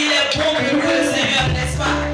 Il est bon pour que le Seigneur, n'est-ce pas?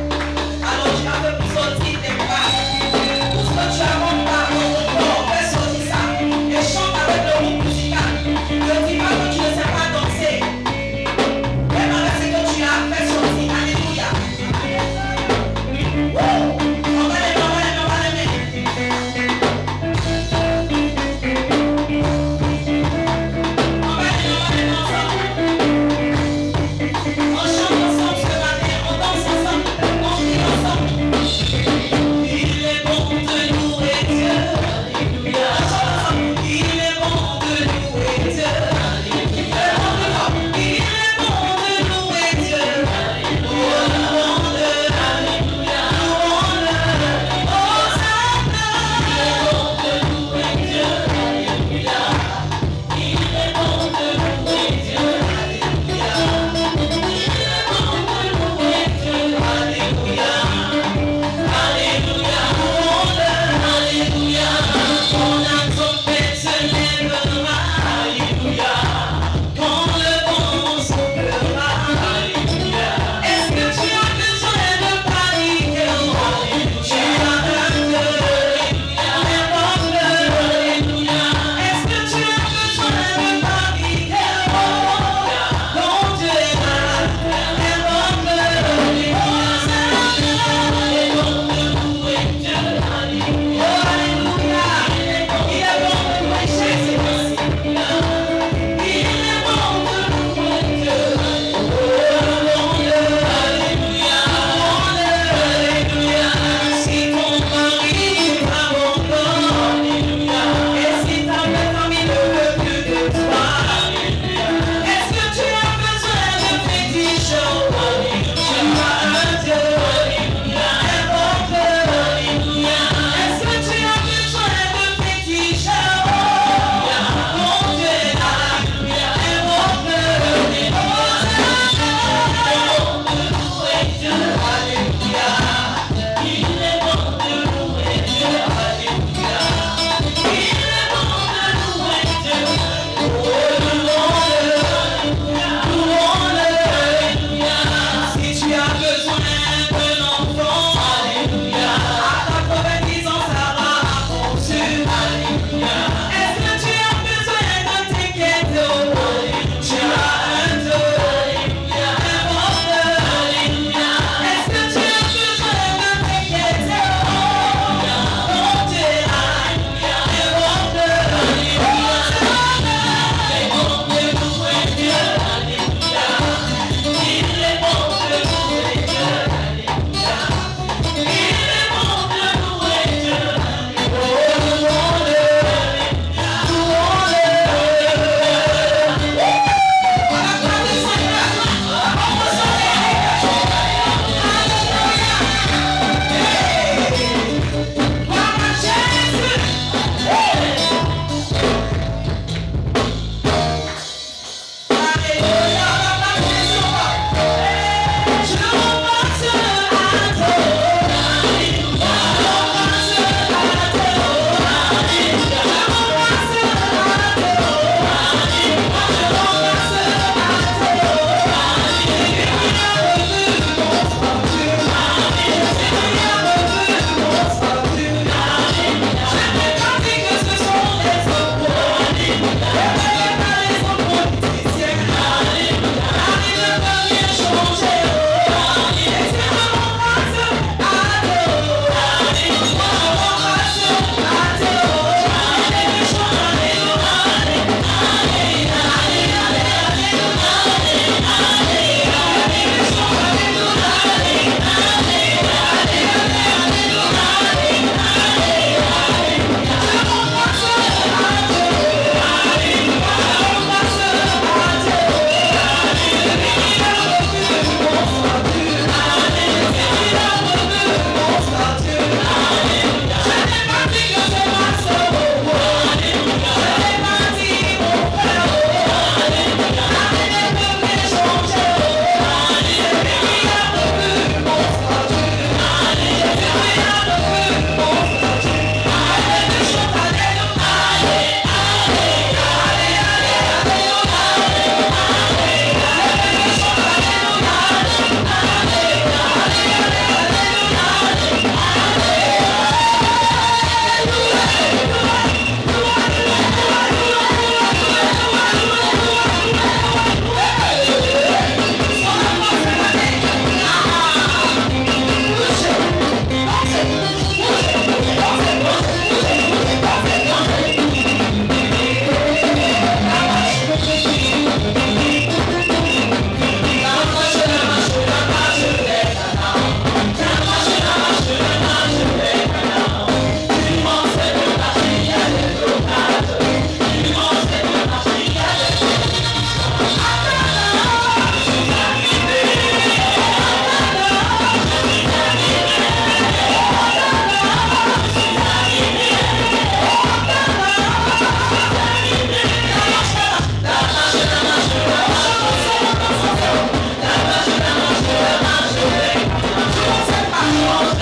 Oh,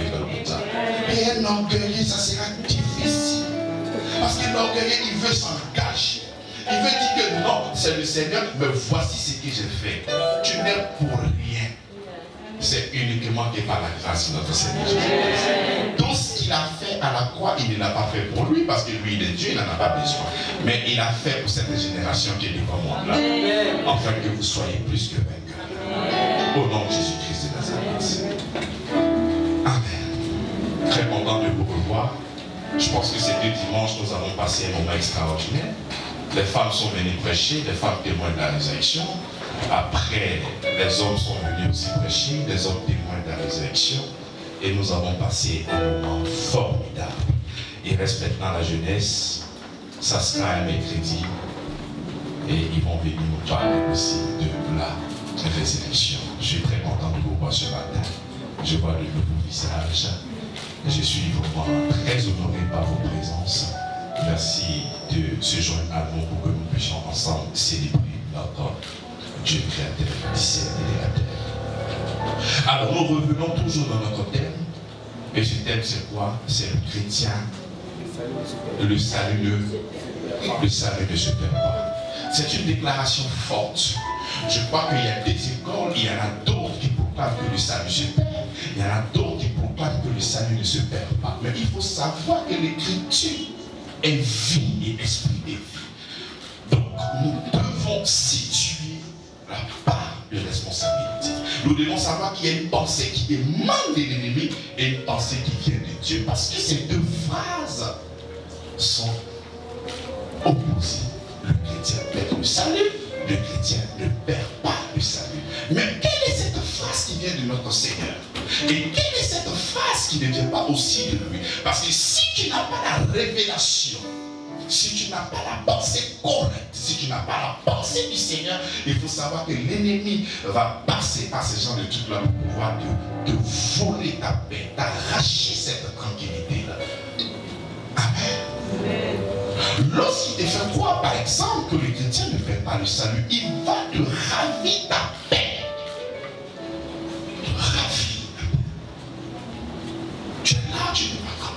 à Golgotha. Et un orgueilleux, ça sera difficile. Parce que l'orgueilleux, il veut s'engager. Il veut dire que non, c'est le Seigneur, mais voici ce que j'ai fait. Tu n'es pour rien. C'est uniquement que par la grâce de notre Seigneur Jésus-Christ. Tout ce qu'il a fait à la croix, il ne l'a pas fait pour lui, parce que lui, il est Dieu, il n'en a pas besoin. Mais il a fait pour cette génération qui est devant moi là, afin que vous soyez plus que vainqueurs. Un moment extraordinaire. Les femmes sont venues prêcher, les femmes témoignent de la résurrection. Après, les hommes sont venus aussi prêcher, les hommes témoignent de la résurrection. Et nous avons passé un moment formidable. Il reste maintenant la jeunesse. Ça sera un mercredi. Et ils vont venir nous parler aussi de la résurrection. Je suis très content de vous voir ce matin. Je vois de nouveaux visages. Je suis vraiment très honoré par vos présences. Merci de se joindre à nous pour que nous puissions ensemble célébrer notre Dieu créateur, terre. Alors nous revenons toujours dans notre thème. Et ce thème c'est quoi? C'est le chrétien. Le salut le salut ne se perd pas. C'est une déclaration forte. Je crois qu'il y a des écoles, il y en a d'autres qui proclament que le salut se perd. Il y en a d'autres qui proclament que le salut ne se perd pas. Mais il faut savoir que l'écriture est vie et esprit et vie. Donc nous devons situer la part de responsabilité. Nous devons savoir qu'il y a une pensée qui émane de l'ennemi et une pensée qui vient de Dieu. Parce que ces deux phrases sont opposées. Le chrétien perd le salut, le chrétien ne perd pas le salut. Mais quelle est cette phrase qui vient de notre Seigneur? Et quelle est phrase qui ne vient pas aussi de lui Parce que si tu n'as pas la révélation, si tu n'as pas la pensée correcte, si tu n'as pas la pensée du Seigneur, il faut savoir que l'ennemi va passer par ces gens de toute leur pouvoir de voler ta paix, d'arracher cette tranquillité-là. Amen. Lorsqu'il te fait croire, par exemple, que le chrétien ne fait pas le salut, il va te ravir ta Tu n'es pas comme.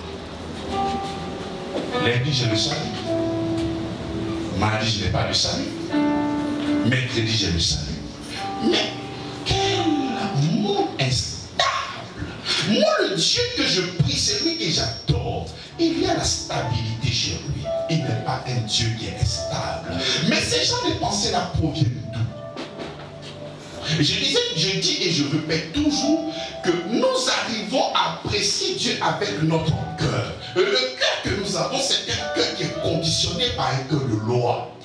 Lundi, j'ai le salut. Mardi, je n'ai pas le salut. Mercredi, j'ai le salut. Mais quel monde instable. Moi, le Dieu que je prie, c'est lui que j'adore. Il y a la stabilité chez lui. Il n'est pas un Dieu qui est instable. Mais ces gens de pensées-là proviennent je disais, je dis et je répète toujours que nous arrivons à apprécier Dieu avec notre cœur. Le cœur que nous avons, c'est un cœur qui est conditionné par un cœur de loi.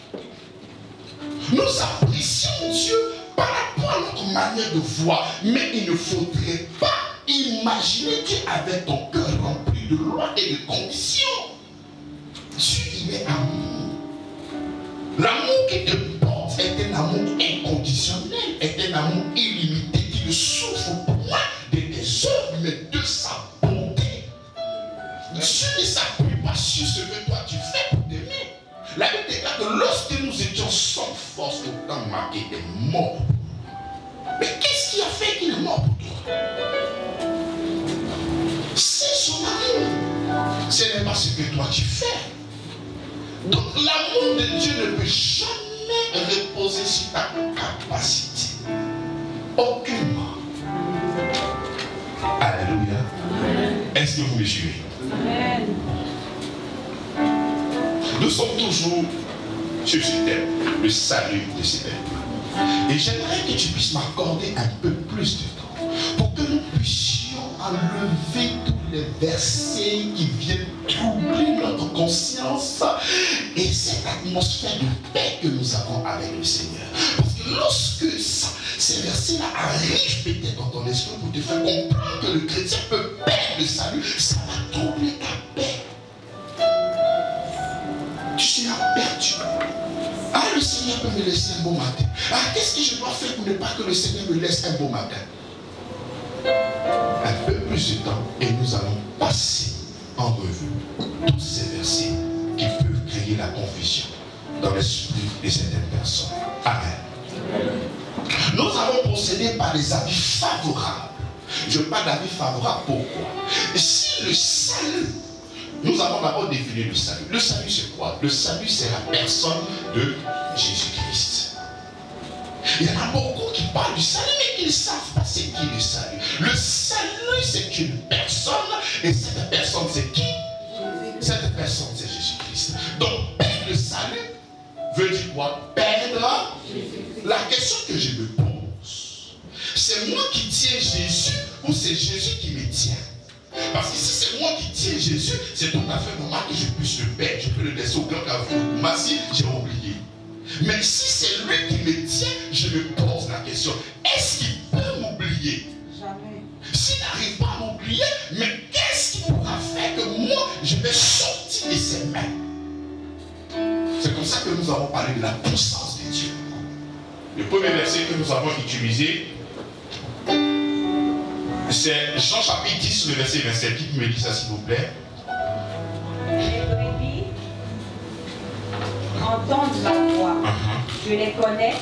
Nous apprécions Dieu par rapport à notre manière de voir. Mais il ne faudrait pas imaginer Dieu avec ton cœur rempli de lois et de conditions. Dieu, il est amour. L'amour qui te est un amour inconditionnel, est un amour illimité qui ne souffre point de tes œuvres, mais de sa bonté. Dieu ne s'appuie pas sur ce que toi tu fais pour t'aimer. La Bible déclare que lorsque nous étions sans force, autant marqué était mort. Mais qu'est-ce qui a fait qu'il est mort pour toi? C'est son amour. Ce n'est pas ce que toi tu fais. Donc l'amour de Dieu ne peut jamais reposer sur ta capacité. Aucunement. Alléluia. Est-ce que vous me suivez? Nous sommes toujours sur ce thème, le salut de ces thème. Et j'aimerais que tu puisses m'accorder un peu plus de temps pour que nous puissions enlever tous versets qui viennent troubler notre conscience et cette atmosphère de paix que nous avons avec le Seigneur. Parce que lorsque ça, ces versets-là arrivent peut-être dans ton esprit pour te faire comprendre que le chrétien peut perdre le salut, ça va troubler ta paix. Tu seras perdu. Ah, le Seigneur peut me laisser un beau matin. Ah, qu'est-ce que je dois faire pour ne pas que le Seigneur me laisse un beau matin? Un peu de temps et nous allons passer en revue tous ces versets qui peuvent créer la confusion dans l'esprit de certaines personnes. Amen. Nous avons procédé par des avis favorables. Je parle d'avis favorables pourquoi? Si le salut nous avons d'abord défini le salut. Le salut, c'est quoi? Le salut, c'est la personne de Jésus-Christ. Il y en a beaucoup qui parlent du salut, mais qui ne savent pas c'est qui le salut. Le salut, c'est une personne, et cette personne, c'est qui? Cette personne, c'est Jésus-Christ. Donc, perdre le salut veut dire quoi? Perdre? La question que je me pose, c'est moi qui tiens Jésus ou c'est Jésus qui me tient? Parce que si c'est moi qui tiens Jésus, c'est tout à fait normal que je puisse le perdre. Je peux le laisser au grand Mais si j'ai oublié. Mais si c'est lui qui me tient, je me pose la question, est-ce qu'il peut m'oublier? Jamais. S'il n'arrive pas à m'oublier, mais qu'est-ce qui pourra faire que moi, je vais sortir de ses mains? C'est comme ça que nous avons parlé de la puissance de Dieu. Le premier verset que nous avons utilisé, c'est Jean chapitre 10, le verset 27. Qui me dit ça, s'il vous plaît? Entendent ma voix. Uh-huh. Je les connais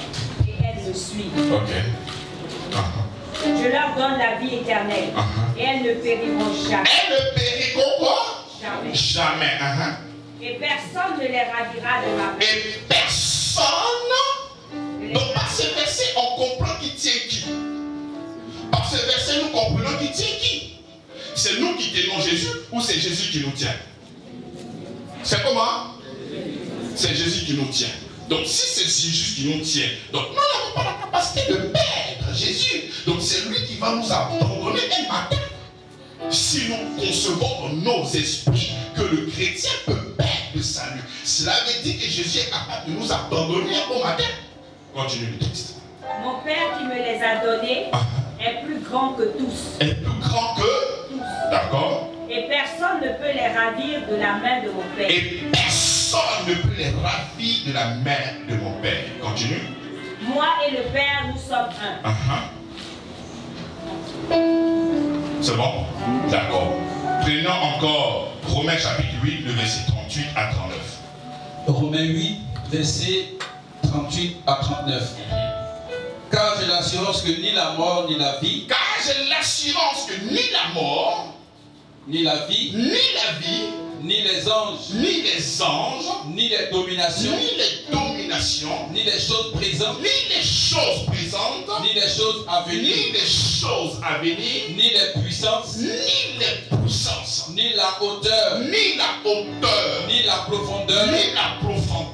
et elles me suivent. Uh-huh. Je leur donne la vie éternelle uh-huh. et elles ne périront jamais. Elles ne périront quoi Jamais. Jamais. Et personne ne les ravira de ma paix. Et personne Donc par ce verset, on comprend qui tient qui. Par ce verset, nous comprenons qui tient qui. C'est nous qui tenons Jésus ou c'est Jésus qui nous tient? C'est comment? C'est Jésus qui nous tient. Donc si c'est Jésus qui nous tient, donc nous n'avons pas la capacité de perdre Jésus. Donc c'est lui qui va nous abandonner un matin. Si nous concevons dans nos esprits que le chrétien peut perdre le salut, cela veut dire que Jésus est capable de nous abandonner bon matin. Continue le texte. Mon Père qui me les a donnés ah est plus grand que tous. Est plus grand que tous. D'accord. Et personne ne peut les ravir de la main de mon Père. Et personne ne peut les ravir de la main de mon Père. Continue. Moi et le Père, nous sommes un. Uh-huh. C'est bon? D'accord. Prenons encore Romains chapitre 8, le verset 38 à 39. Romains 8, verset 38 à 39. Car j'ai l'assurance que ni la mort ni la vie. Car j'ai l'assurance que ni la mort, ni la vie, ni la vie, ni les anges, ni les anges, ni les dominations, ni les dominations, ni les choses présentes, ni les choses présentes, ni les choses à venir, ni les choses à venir, ni les puissances, ni les puissances, ni la hauteur, ni la hauteur, ni la profondeur, ni la profondeur,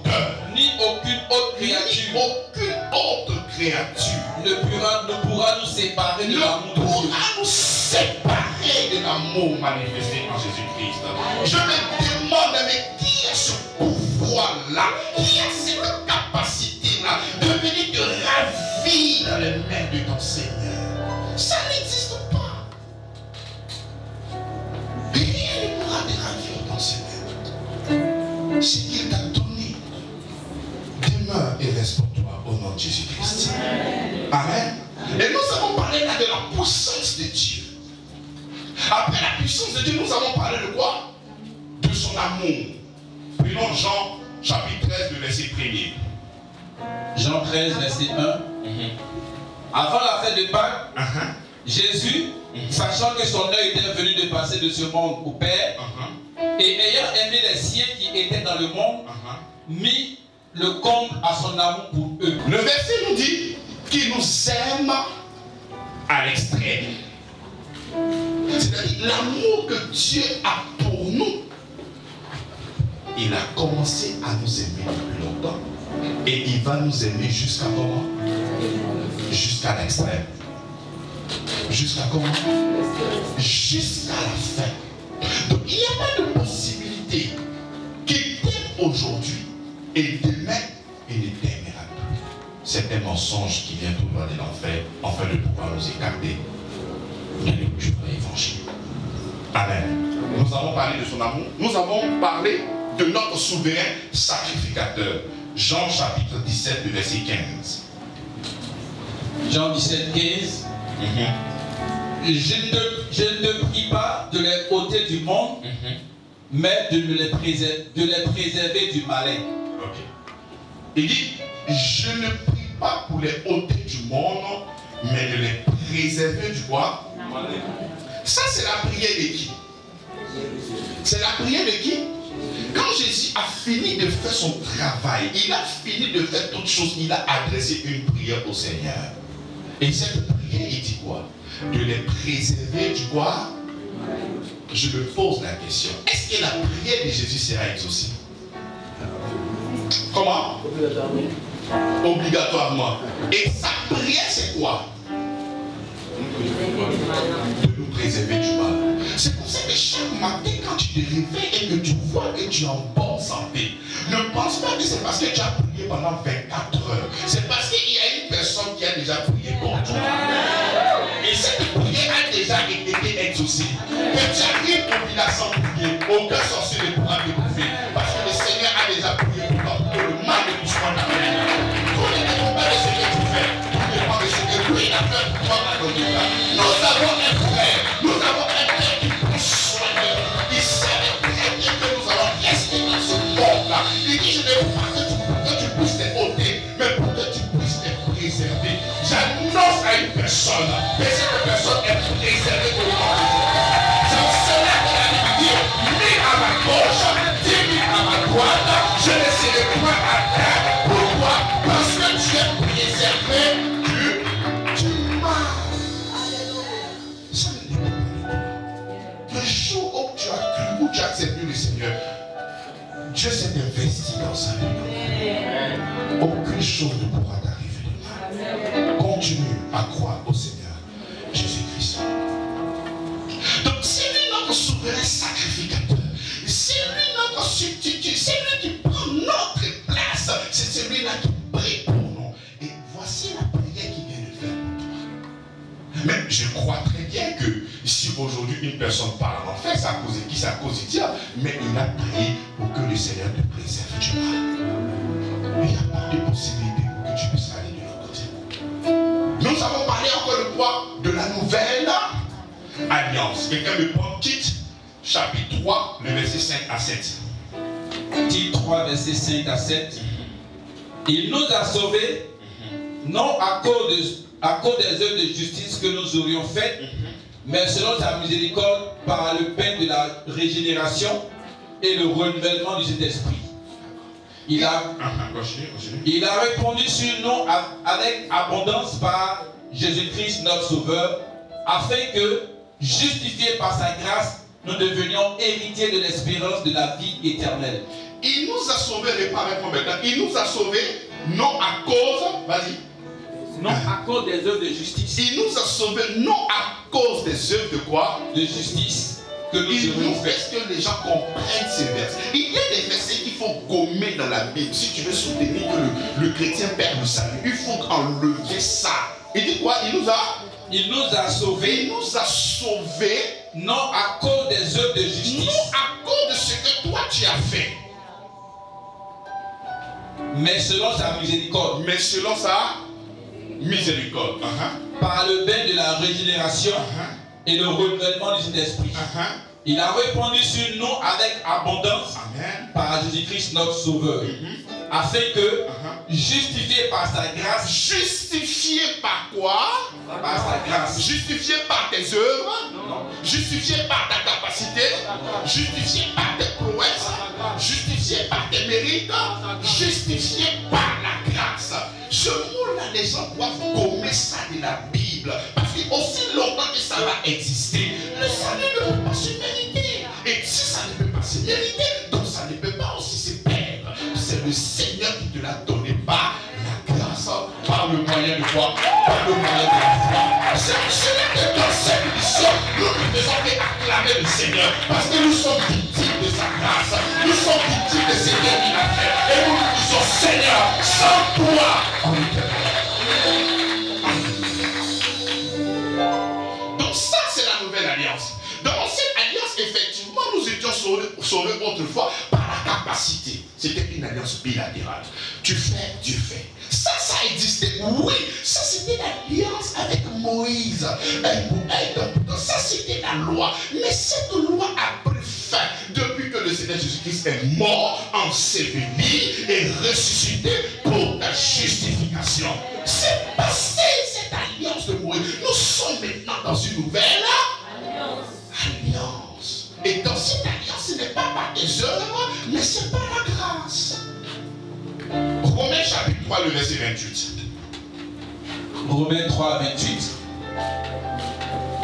aucune autre créature, aucune autre créature ne pourra, ne pourra nous séparer de l'amour de Dieu. pourra nous séparer de l'amour manifesté en Jésus-Christ. Je me demande, mais qui a ce pouvoir-là? Qui a cette capacité-là de venir te ravir dans les mains de ton Seigneur? Ça n'existe pas. Rien ne pourra te ravir ton Seigneur. Ce qu'il t'a demeure et reste pour toi au nom de Jésus-Christ. Amen. Et nous avons parlé là de la puissance de Dieu. Après la puissance de Dieu, nous avons parlé de quoi? De son amour. Prenons Jean chapitre 13, le verset 1 Jean 13, verset 1. Mhm. Avant la fête de Pâques, uh-huh. Jésus, mhm. sachant que son œil était venu de passer de ce monde au Père, uh-huh. et ayant aimé les siens qui étaient dans le monde, uh-huh. mit le comble à son amour pour eux. Le verset nous dit qu'il nous aime à l'extrême. C'est-à-dire l'amour que Dieu a pour nous. Il a commencé à nous aimer depuis longtemps. Et il va nous aimer jusqu'à comment? Jusqu'à l'extrême. Jusqu'à comment? Jusqu'à la fin. Donc il n'y a pas de possibilité qu'il t'aime aujourd'hui et demain il ne t'aimera plus. C'est un mensonge qui vient tout droit de l'enfer afin de pouvoir nous écarter de l'évangile. Amen. Nous avons parlé de son amour. Nous avons parlé de notre souverain sacrificateur. Jean chapitre 17, verset 15. Jean 17, 15. je, ne, je, ne, prie pas de les ôter du monde, mhm. mais de les, préserver, de les préserver du malin. Il dit, je ne prie pas pour les ôter du monde, mais de les préserver du quoi? Ça, c'est la prière de qui? C'est la prière de qui? Quand Jésus a fini de faire son travail, il a fini de faire toutes choses, il a adressé une prière au Seigneur. Et cette prière, il dit quoi? De les préserver du quoi? Je me pose la question. Est-ce que la prière de Jésus sera exaucée? Comment? Obligatoirement. Et sa prière, c'est quoi? De nous préserver du mal. C'est pour ça que chaque matin, quand tu te réveilles et que tu vois que tu es en bonne santé, ne pense pas que c'est parce que tu as prié pendant 24 heures. C'est parce qu'il y a une personne qui a déjà prié pour toi. Et cette prière a déjà été exaucée. Que tu arrives au village sans prier, aucun sorcier ne pourra te bouffer. Ta vie. Nous avons un frère, nous avons un père qui prend soin Il savait bien que nous allons rester dans ce monde-là. Il dit, je ne veux pas que tu, que tu puisses mais pour que tu puisses te préserver. J'annonce à une personne je crois très bien que si aujourd'hui une personne parle en fait, à cause qui? À cause diable. Mais il a prié pour que le Seigneur te préserve du mal. Il n'y a pas de possibilité pour que tu puisses aller de l'autre côté. Nous avons parlé encore une fois de la nouvelle alliance. Quelqu'un me prend Tite, chapitre 3, le verset 5 à 7. Tite 3, verset 5 à 7. Il nous a sauvés, non à cause, de, à cause des œuvres de justice que nous aurions faites, mais selon sa miséricorde par le pain de la régénération et le renouvellement du Saint-Esprit. Il a, il a répondu sur nous avec abondance par Jésus-Christ notre Sauveur, afin que, justifiés par sa grâce, nous devenions héritiers de l'espérance de la vie éternelle. Il nous a sauvés, réparez-moi maintenant, il nous a sauvés non à cause, vas-y, non à cause des œuvres de justice. Il nous a sauvés non à cause des œuvres de quoi? De justice. que nous devons faire. Est-ce que les gens comprennent ces versets Il y a des versets qu'il faut gommer dans la Bible. Si tu veux soutenir que le, chrétien perd le salut, il faut enlever ça. Il dit quoi? Il nous a? Il nous a sauvés. Il nous a sauvés. Non à cause des œuvres de justice. Non à cause de ce que toi tu as fait. Mais selon sa miséricorde. Mais selon sa miséricorde. Par le bain de la régénération et le renouvellement du Saint-Esprit. Il a répondu sur nous avec abondance par Jésus-Christ notre Sauveur. Mm-hmm. Afin que, justifié par sa grâce. Justifié par quoi? Par sa grâce. Justifié par tes œuvres? Justifié par ta capacité? Justifié par tes prouesses? Justifié par tes mérites? Justifié par. Ce mot-là, les gens doivent gommer ça de la Bible. Parce que aussi longtemps que ça va exister, le salut ne peut pas se mériter. Et si ça ne peut pas se mériter, donc ça ne peut pas aussi se perdre. C'est le Seigneur qui te l'a donné par la grâce, par le moyen de quoi Par le moyen de la foi. C'est cela que dans cette mission, nous ne faisons qu'acclamer le Seigneur. Parce que nous sommes victimes de sa grâce. Nous sommes victimes de a fait. Et nous nous disons, Seigneur, sans toi, donc ça, c'est la nouvelle alliance. Dans cette alliance, effectivement, nous étions sauvés, autrefois par la capacité. C'était une alliance bilatérale. Tu fais, Dieu fait. Ça, ça existait. Oui, ça c'était l'alliance avec Moïse. Donc ça c'était la loi. Mais cette loi a pris fin depuis que le Seigneur Jésus-Christ est mort, enseveli et ressuscité pour ta justification. C'est passé cette alliance de Moïse. Nous sommes maintenant dans une nouvelle alliance. alliance. Et dans cette alliance, ce n'est pas par des œuvres, mais c'est par la grâce. Romains chapitre 3, le verset 28. Romains 3, 28.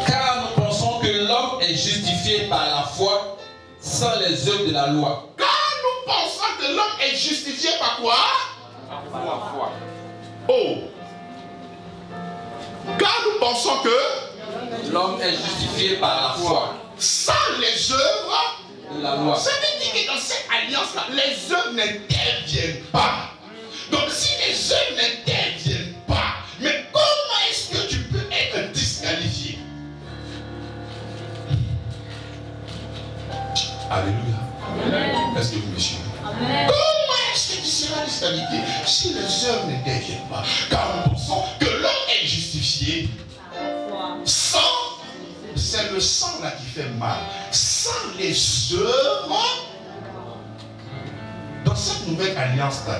Car nous pensons que l'homme est justifié par la foi sans les œuvres de la loi. Car nous pensons que l'homme est justifié par quoi? Par la foi. Oh. Car nous pensons que l'homme est justifié par la foi. Sans les œuvres de la loi. Ça veut dire que dans cette alliance-là, les œuvres n'interviennent pas.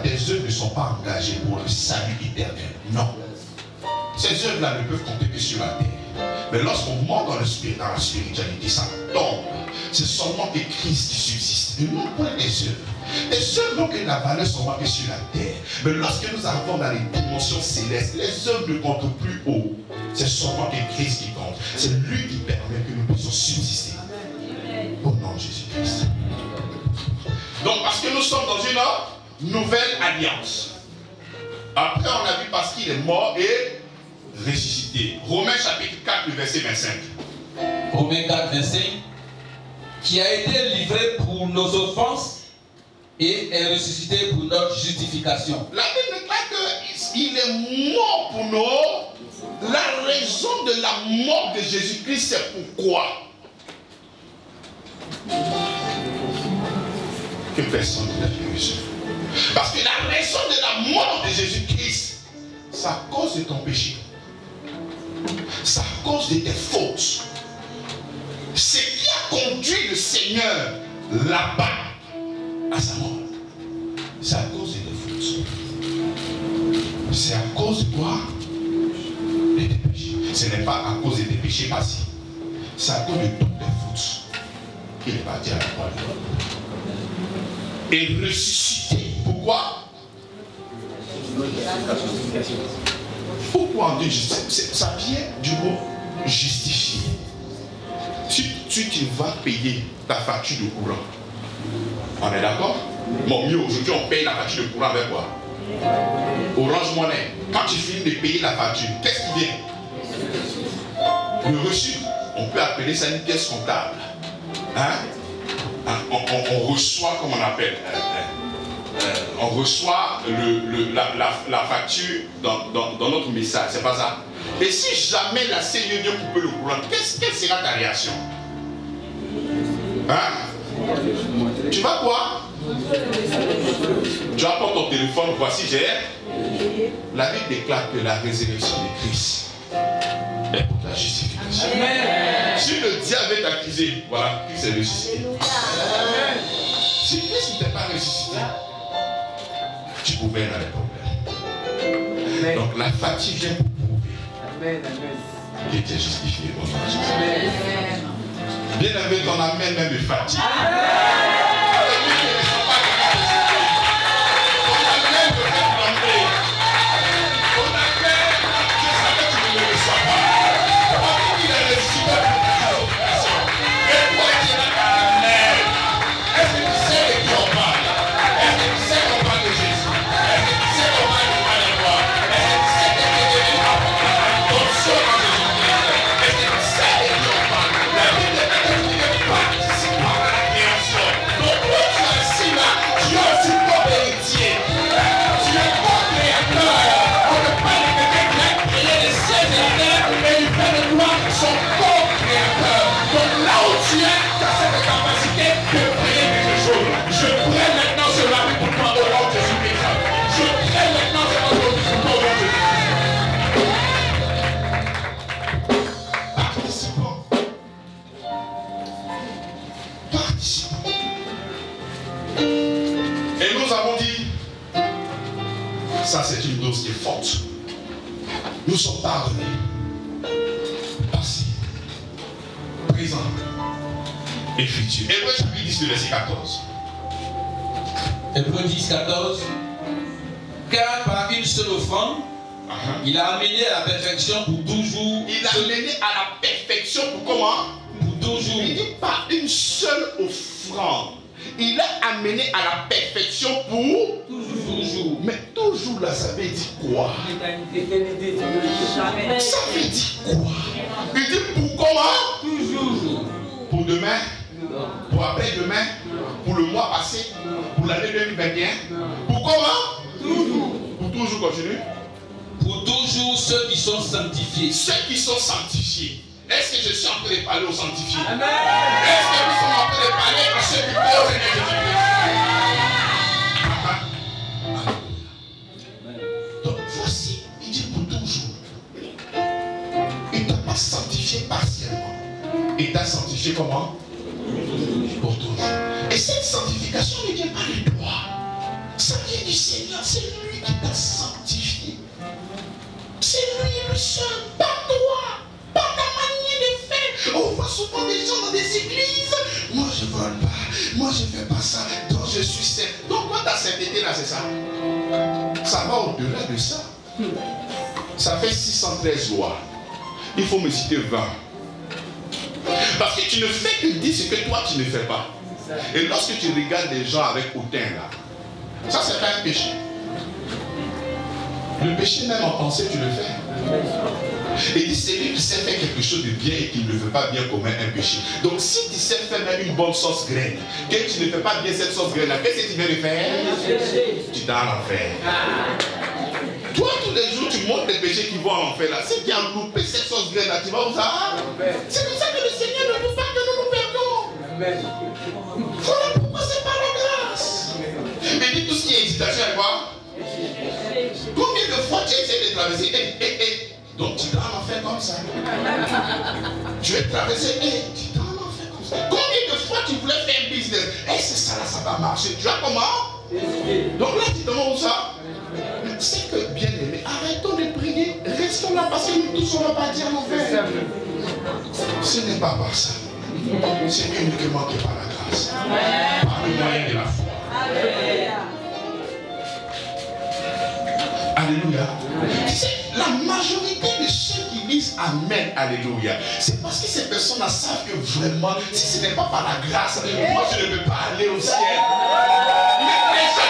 Tes œuvres ne sont pas engagées pour le salut éternel. Non. Ces œuvres-là ne peuvent compter que sur la terre. Mais lorsqu'on monte dans, le spirit, dans la spiritualité, ça tombe. C'est seulement que Christ qui subsiste. Non point des œuvres. Les œuvres que la valeur seulement que sur la terre. Mais lorsque nous arrivons dans les dimensions célestes, les œuvres ne comptent plus haut. C'est seulement que Christ qui compte. C'est lui qui permet que nous puissions subsister. Au nom de Jésus-Christ. Donc, parce que nous sommes dans une nouvelle alliance. Après, on a vu parce qu'il est mort et ressuscité. Romains chapitre 4, verset 25. Romains 4, 25. Qui a été livré pour nos offenses et est ressuscité pour notre justification. La Bible déclare qu'il est mort pour nous. La raison de la mort de Jésus-Christ, c'est pourquoi? Que personne ne l'a Parce que la raison de la mort de Jésus-Christ, c'est à cause de ton péché. C'est à cause de tes fautes. Ce qui a conduit le Seigneur là-bas à sa mort, c'est à cause de tes fautes. C'est à cause de quoi De tes péchés. Ce n'est pas à cause de tes péchés passés. C'est à cause de toutes tes fautes qu'il est parti à la croix Et ressuscité. Pourquoi? Pourquoi on dit Ça vient du mot justifier. Si, tu vas payer ta facture de courant, on est d'accord? Bon, mieux, aujourd'hui, on paye la facture de courant avec quoi? Orange Monnaie. Quand tu finis de payer la facture, qu'est-ce qui vient? Le reçu. On peut appeler ça une pièce comptable. hein, hein on, reçoit, comme on appelle, on reçoit la, facture dans, notre message. C'est pas ça? Et si jamais la Seigneur vient couper le courant, quelle sera ta réaction? Hein? Tu vas quoi? Tu apportes ton téléphone, voici j'ai. La Bible déclare que la résurrection de Christ est pour la justification. Si le diable avait accusé, voilà, Christ est ressuscité. Si Christ n'était pas ressuscité, tu pouvais les problèmes. Donc la fatigue vient pour prouver qu'il était justifié au nom de Jésus. Bien aimé, ton amen même est fatigue. Nous sommes pardonnés. Passé, présent et futur. Hébreu chapitre 10, verset 14. Hébreu 10, 14. Car par une seule offrande, uh-huh. il a amené à la perfection pour toujours. Il a amené à la perfection pour comment? Pour toujours. Il dit par une seule offrande il a amené à la perfection pour toujours là, ça veut dire quoi? Ça veut dire quoi? Il dit pour comment? Toujours. Pour demain? Pour après-demain? Pour le mois passé? Pour l'année 2021 Pour comment? Toujours. Pour toujours, continue. Pour toujours ceux qui sont sanctifiés. Ceux qui sont sanctifiés. Est-ce que je suis en train de parler aux sanctifiés? Est-ce que nous sommes en train de parler à ceux qui croient t'a comment toujours. Et cette sanctification ne vient pas de toi. Ça vient du Seigneur. C'est lui qui t'a sanctifié. C'est lui le seul, pas toi. On voit souvent des gens dans des églises. Moi, je ne vole pas. Moi, je ne fais pas ça. Donc, je suis saint. Donc, quoi ta sainteté là, c'est ça Ça va au-delà de ça. Ça fait 613 lois. Il faut me citer 20. Parce que tu ne fais que dire ce que toi, tu ne fais pas. Et lorsque tu regardes des gens avec autant là, ça, c'est pas un péché. Le péché, même en pensée, tu le fais. Et dit, c'est lui qui sait faire quelque chose de bien et qui ne veut pas bien commettre un péché. Donc si tu sais faire même une bonne sauce graine, que tu ne fais pas bien cette sauce graine-là, qu'est-ce que tu viens de faire? Tu t'en en enfer. Toi, tous les jours, tu montres les péchés qui vont en enfer là. Si tu as loupé cette sauce graine-là, tu vas où ça? C'est pour ça que le Seigneur ne veut pas que nous nous perdons. Voilà pourquoi c'est pas la grâce. Mais dis tout ce qui est hésitation, quoi Combien de fois tu essaies de traverser? Donc tu dois en faire comme ça. tu es traversé et tu dois en faire comme ça. Combien de fois tu voulais faire un business? Et eh, c'est ça là, ça va marcher. Tu vois comment? Donc là, tu demandes ça. C'est que, bien aimé, arrêtons de prier. Restons là parce que nous tous, on ne va pas dire l'enfer. Ce n'est pas par ça. C'est uniquement que par la grâce. Par le moyen de la foi. Alléluia. La majorité de ceux qui disent Amen, Alléluia, c'est parce que ces personnes savent que vraiment, si ce n'est pas par la grâce, moi je ne peux pas aller au ciel. Mais les gens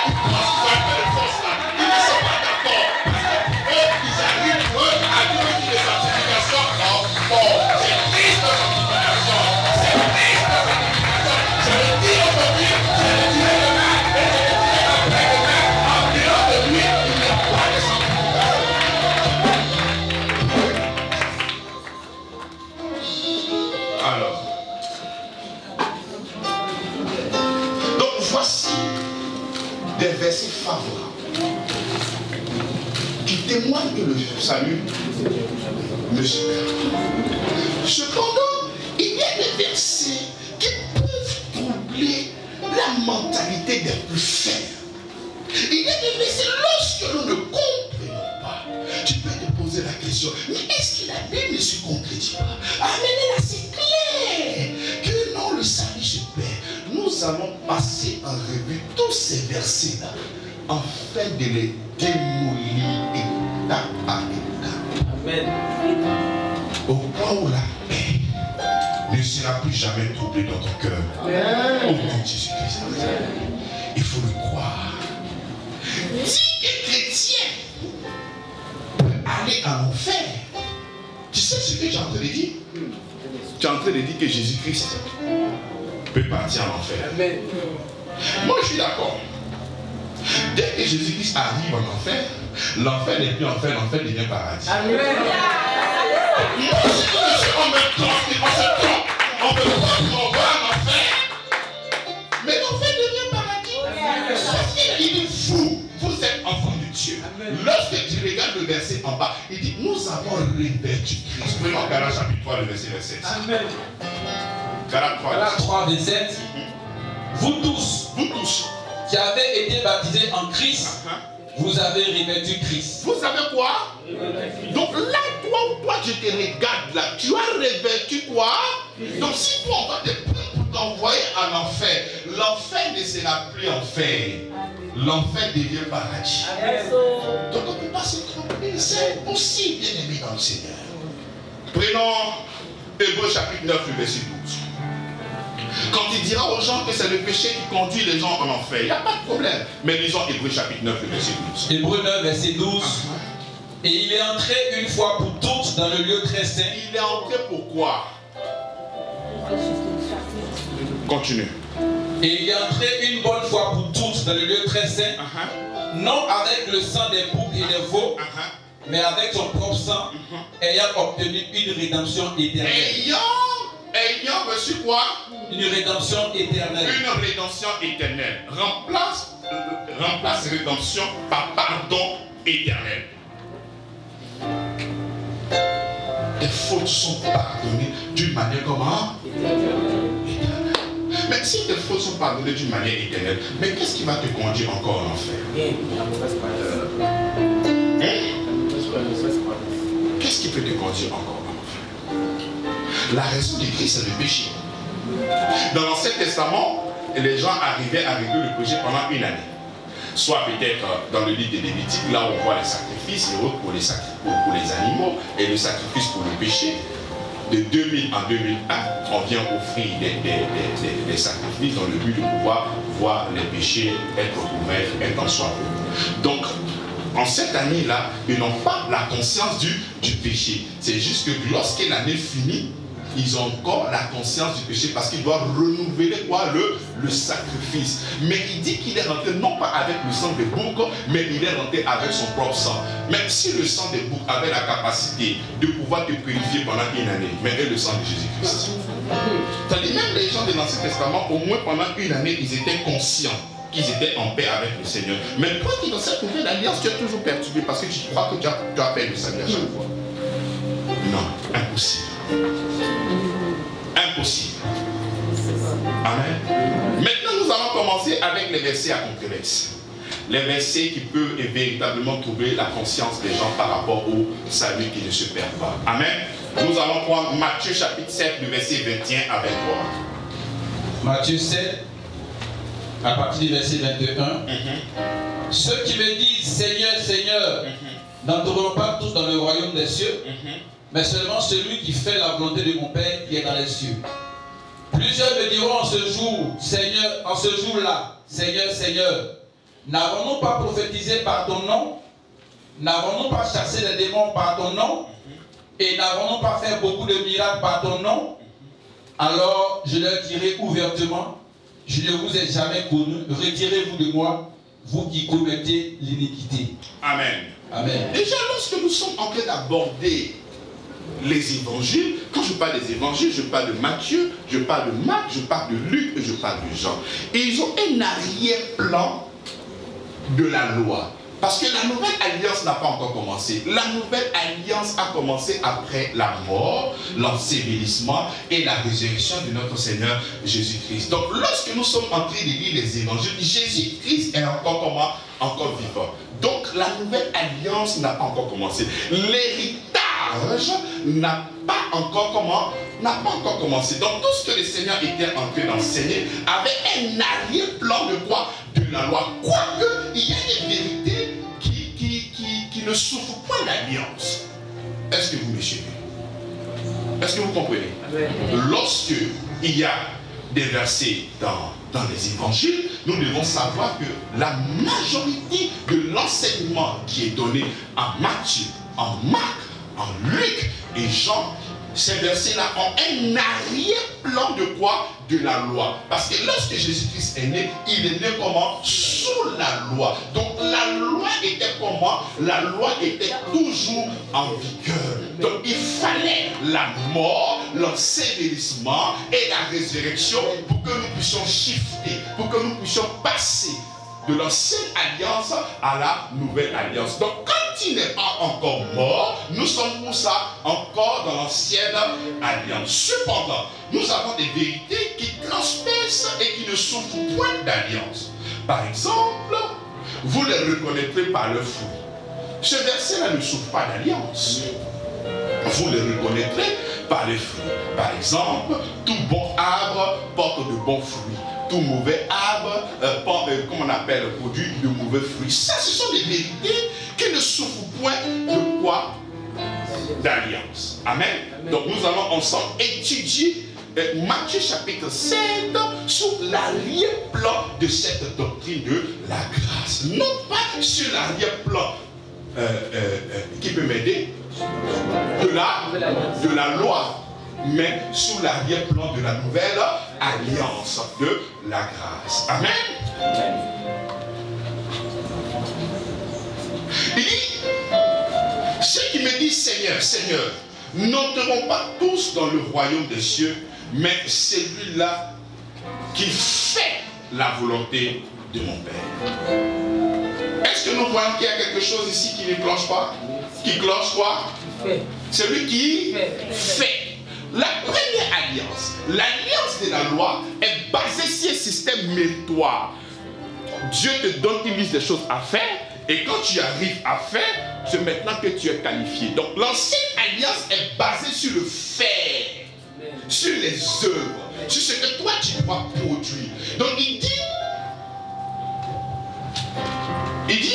qui témoignent que le salut se perd Cependant, il y a des versets qui peuvent troubler la mentalité des plus faibles. Il y a des versets, lorsque nous ne comprenons pas, tu peux te poser la question, mais est-ce que la Bible ne se contredit pas? Ah, mais là, c'est clair que non, le salut se perd. Nous allons passer en revue tous ces versets-là, afin de les démolir étape par étape. Amen. Au point où la paix ne sera plus jamais troublée dans ton cœur. Au nom de Jésus-Christ. Il faut le croire. Si que chrétien peut aller en enfer, tu sais ce que j'ai en train de dire? Tu es en train de dire que Jésus-Christ peut partir en enfer. Moi, je suis d'accord. Dès que Jésus-Christ arrive en enfer, l'enfer n'est plus enfer, l'enfer devient paradis. Amen. Moi, on me trompe, on se trompe. On me trompe, on va en enfer. Mais l'enfer devient paradis. Parce qu'il est fou. Vous êtes enfant de Dieu. Lorsque tu regardes le verset en bas, il dit Nous avons revêtu Christ. Prenons Galates chapitre 3, le verset 27. Amen. Galates 3, Galates 3 27. Vous tous, vous tous, qui avez été baptisés en Christ, uh-huh. vous avez revêtu Christ. Vous savez quoi? Donc là, toi ou toi, je te regarde là, tu as revêtu quoi? Donc si toi, on va te prendre pour t'envoyer en enfer, l'enfer ne sera plus enfer. L'enfer devient paradis. Donc on ne peut pas se tromper. C'est possible, bien aimé dans le Seigneur. Prenons Hébreu chapitre 9, verset 12. Quand il dira aux gens que c'est le péché qui conduit les gens en enfer, il n'y a pas de problème. Mais lisons Hébreu chapitre 9, verset 12. Hébreu 9, verset 12. Et il est entré une fois pour toutes dans le lieu très saint. Il est entré pourquoi Continue. Et il est entré une bonne fois pour toutes dans le lieu très saint, uh-huh. non avec le sang des boucs et des veaux, mais avec son propre sang, uh-huh. ayant obtenu une rédemption éternelle. Ayant, ayant reçu quoi Une rédemption éternelle. Une rédemption éternelle. Remplace, remplace rédemption par pardon éternel. Les fautes sont pardonnées d'une manière comment? Éternelle. Mais si tes fautes sont pardonnées d'une manière éternelle, mais qu'est-ce qui va te conduire encore en enfer hein? Qu'est-ce qui peut te conduire encore? La raison du Christ, c'est le péché. Dans l'Ancien Testament, les gens arrivaient à régler le péché pendant une année. Soit peut-être dans le livre des Lévitiques, là on voit les sacrifices, et autres pour les, pour les animaux, et le sacrifice pour le péché de 2000 en 2001, on vient offrir des, sacrifices dans le but de pouvoir voir les péchés être couverts, être en soi. Donc, en cette année-là, ils n'ont pas la conscience du, du péché. C'est juste que lorsque l'année finit, ils ont encore la conscience du péché parce qu'ils doivent renouveler quoi le, le sacrifice. Mais il dit qu'il est rentré non pas avec le sang des boucs, mais il est rentré avec son propre sang. Même si le sang des boucs avait la capacité de pouvoir te purifier pendant une année, mais le sang de Jésus-Christ. C'est-à-dire même les gens de l'Ancien Testament, au moins pendant une année, ils étaient conscients qu'ils étaient en paix avec le Seigneur. Mais toi qui dans cette nouvelle alliance, tu es toujours perturbé parce que tu crois que tu as, tu as le Seigneur à chaque fois. Non, impossible. Impossible. Amen. Maintenant, nous allons commencer avec les versets à complexe. Les versets qui peuvent véritablement trouver la conscience des gens par rapport au salut qui ne se perd pas. Amen. Nous allons prendre Matthieu chapitre 7, le verset 21 avec toi. Matthieu 7, à partir du verset 21. Mhm. Ceux qui me disent Seigneur, Seigneur, mm n'entreront pas tous dans le royaume des cieux, mhm mais seulement celui qui fait la volonté de mon Père qui est dans les cieux. Plusieurs me diront en ce jour, Seigneur, en ce jour-là, Seigneur, Seigneur, n'avons-nous pas prophétisé par ton nom? N'avons-nous pas chassé les démons par ton nom? Et n'avons-nous pas fait beaucoup de miracles par ton nom? Alors je leur dirai ouvertement, je ne vous ai jamais connu, retirez-vous de moi, vous qui commettez l'iniquité. Amen. Amen. Déjà, lorsque nous sommes en train d'aborder les évangiles, quand je parle des évangiles, je parle de Matthieu, je parle de Marc, je parle de Luc et je parle de Jean. Et ils ont un arrière-plan de la loi. Parce que la nouvelle alliance n'a pas encore commencé. La nouvelle alliance a commencé après la mort, l'ensevelissement et la résurrection de notre Seigneur Jésus-Christ. Donc lorsque nous sommes en train de lire les évangiles, Jésus-Christ est encore Encore vivant. Donc la nouvelle alliance n'a pas encore commencé. L'héritage n'a pas encore comment n'a pas encore commencé. Donc tout ce que le Seigneur était en train d'enseigner avait un arrière-plan de quoi De la loi. Quoique il y a des vérités qui, qui, qui, ne souffrent pas d'alliance. Est-ce que vous me suivez? Est-ce que vous comprenez? Lorsque il y a des versets dans, dans les évangiles, nous devons savoir que la majorité de l'enseignement qui est donné en Matthieu, en Marc, en Luc et Jean ces versets-là ont un arrière-plan de quoi? De la loi. Parce que lorsque Jésus-Christ est né, il est né comment? Sous la loi. Donc la loi était comment? La loi était toujours en vigueur. Donc il fallait la mort, l'ensevelissement et la résurrection pour que nous puissions shifter, pour que nous puissions passer de l'ancienne alliance à la nouvelle alliance. Donc quand il n'est pas encore mort, nous sommes pour ça encore dans l'ancienne alliance. Cependant, nous avons des vérités qui transpercent et qui ne souffrent point d'alliance. Par exemple, vous les reconnaîtrez par le fruit. Ce verset-là ne souffre pas d'alliance. Vous les reconnaîtrez par les fruits. Par exemple, tout bon arbre porte de bons fruits tout mauvais arbre, euh, euh, comme on appelle, produit de mauvais fruits. Ça, ce sont des vérités qui ne souffrent point de quoi? D'alliance. Amen. Donc nous allons ensemble étudier euh, Matthieu chapitre 7 sur l'arrière-plan de cette doctrine de la grâce. Non pas sur l'arrière-plan qui peut m'aider de la, de la loi mais sous l'arrière-plan de la nouvelle alliance de la grâce. Amen. Il dit, ceux qui me disent Seigneur, Seigneur, n'entreront pas tous dans le royaume des cieux, mais celui-là qui fait la volonté de mon Père. Est-ce que nous voyons qu'il y a quelque chose ici qui ne cloche pas? Qui cloche quoi? Celui qui fait. La première alliance, l'alliance de la loi, est basée sur un système méritoire. Dieu te donne une liste de choses à faire et quand tu arrives à faire, c'est maintenant que tu es qualifié. Donc l'ancienne alliance est basée sur le faire, sur les œuvres, sur ce que toi tu dois produire. Donc il dit, il dit,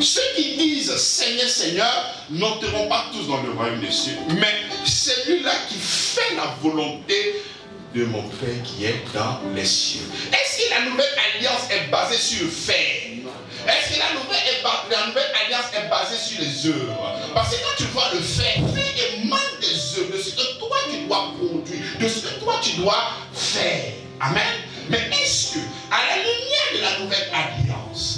ceux qui disent Seigneur, Seigneur n'entreront pas tous dans le royaume des cieux, mais celui-là qui fait la volonté de mon Père qui est dans les cieux. Est-ce que la nouvelle alliance est basée sur le faire Est-ce que la nouvelle, alliance est basée sur les œuvres? Parce que quand tu vois le faire, faire émane des œuvres, de ce que toi tu dois produire, de ce que toi tu dois faire. Amen. Mais est-ce que, à la lumière de la nouvelle alliance,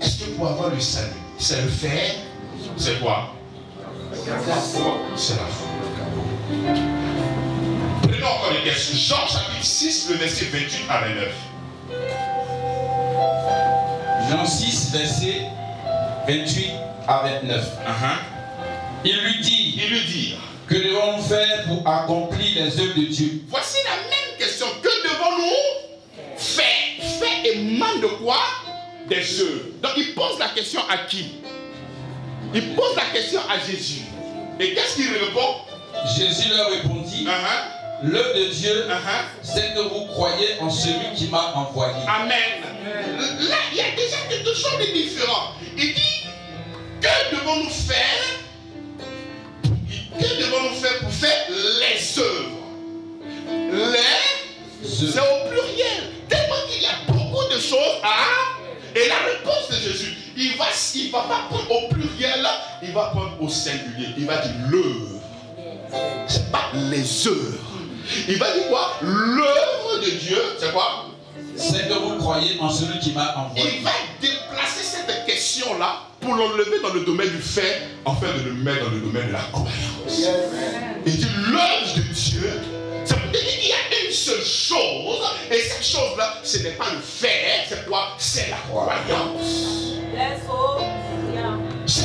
est-ce que pour avoir le salut, c'est le faire C'est quoi C'est la foi. Prenons encore les questions. Jean chapitre 6, le verset 28 à 29. Jean 6, verset 28 à 29. Uh-huh. Il lui dit, il lui dit, que devons-nous faire pour accomplir les œuvres de Dieu? Voici la même question. Que devons-nous faire? Faire émane de quoi? Des œuvres. Donc il pose la question à qui? Il pose la question à Jésus. Et qu'est-ce qu'il répond? Jésus leur répondit, uh-huh. l'œuvre de Dieu, uh-huh. c'est que vous croyez en celui qui m'a envoyé. Amen. Là, il y a déjà quelque chose de différent. Il dit, que devons-nous faire? Que devons-nous faire pour faire les œuvres Les C'est au pluriel. Tellement qu'il y a beaucoup de choses à et la réponse de Jésus, il va, il va pas prendre au pluriel, il va prendre au singulier. Il va dire l'œuvre. C'est pas les œuvres. Il va dire quoi? L'œuvre de Dieu, c'est quoi? C'est que vous croyez en celui qui m'a envoyé. Il va déplacer cette question-là pour l'enlever dans le domaine du fait, en fait de le mettre dans le domaine de la croyance. Il dit l'œuvre de Dieu, seule chose, et cette chose-là, ce n'est pas le fait, c'est quoi? C'est la croyance. C'est la croyance.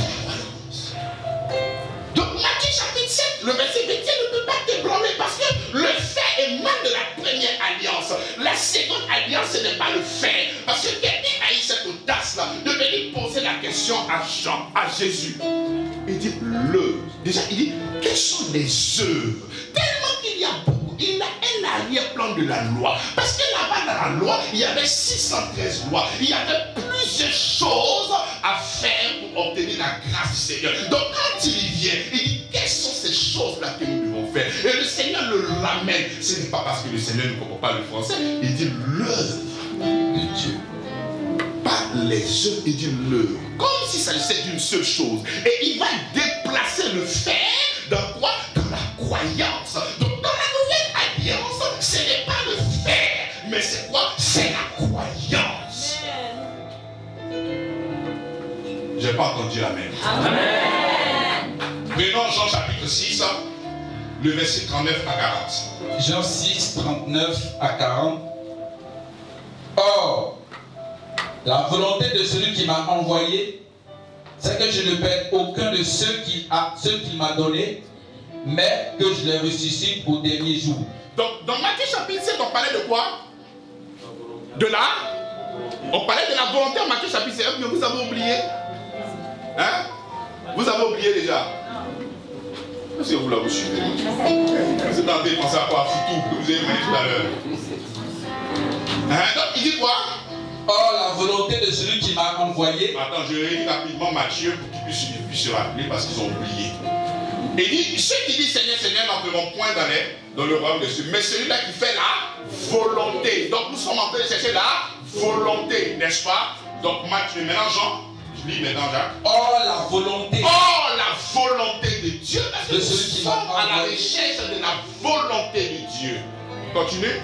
Donc Matthieu chapitre 7, le verset 21 ne peut pas te parce que le fait est mal de la première alliance. La seconde alliance, ce n'est pas le fait. Parce que quelqu'un a eu cette audace-là de venir poser la question à Jean, à Jésus. Il dit le. Déjà, il dit quelles sont les œuvres? Tellement qu'il y a beaucoup. Il a un arrière-plan de la loi. Parce que là-bas, dans la loi, il y avait 613 lois. Il y avait plusieurs choses à faire pour obtenir la grâce du Seigneur. Donc, quand il y vient, il dit quelles sont ces choses-là que nous devons faire? Et le Seigneur le ramène. Ce n'est pas parce que le Seigneur ne comprend pas le français. Il dit l'œuvre de Dieu pas les œuvres, il dit l'œuvre. Comme s'il s'agissait d'une seule chose. Et il va déplacer le fait dans quoi? Dans la croyance. Alliance, ce n'est pas le fait, mais c'est quoi? C'est la croyance. Je n'ai pas entendu Amen. Amen. Prenons Jean chapitre 6, le verset 39 à 40. Jean 6, 39 à 40. Or, la volonté de celui qui m'a envoyé, c'est que je ne perds aucun de ceux qu'il qui m'a donné, mais que je les ressuscite au dernier jour. Donc, dans Matthieu chapitre 7, on parlait de quoi? De là On parlait de la volonté en Matthieu chapitre 7, mais vous avez oublié. Hein? Vous avez oublié déjà. Est-ce que vous l'avez suivi? Vous êtes en train de penser à quoi Foutou, que vous avez vu tout à l'heure. Hein? Donc, il dit quoi? Or, la volonté de celui qui m'a envoyé. Attends, je vais rapidement Matthieu pour qu'ils puissent, se rappeler parce qu'ils ont oublié. Il dit Ceux qui disent Seigneur, Seigneur n'entreront point dans, les, dans le royaume de Dieu. Mais celui-là qui fait la volonté. Donc, nous sommes en train de chercher la volonté, n'est-ce pas? Donc, Matthieu, maintenant Jean. Je lis maintenant Jacques. Or, la volonté. Or, la volonté de Dieu. Parce que de celui qui sommes à la recherche de la volonté de Dieu. Continuez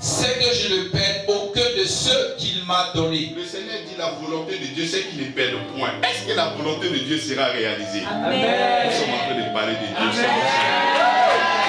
c'est que je ne perds aucun de ceux qu'il m'a donné. Le Seigneur dit la volonté de Dieu, c'est qu'il ne perd point. Est-ce que la volonté de Dieu sera réalisée? Amen. Nous sommes en train de parler de Dieu. Amen.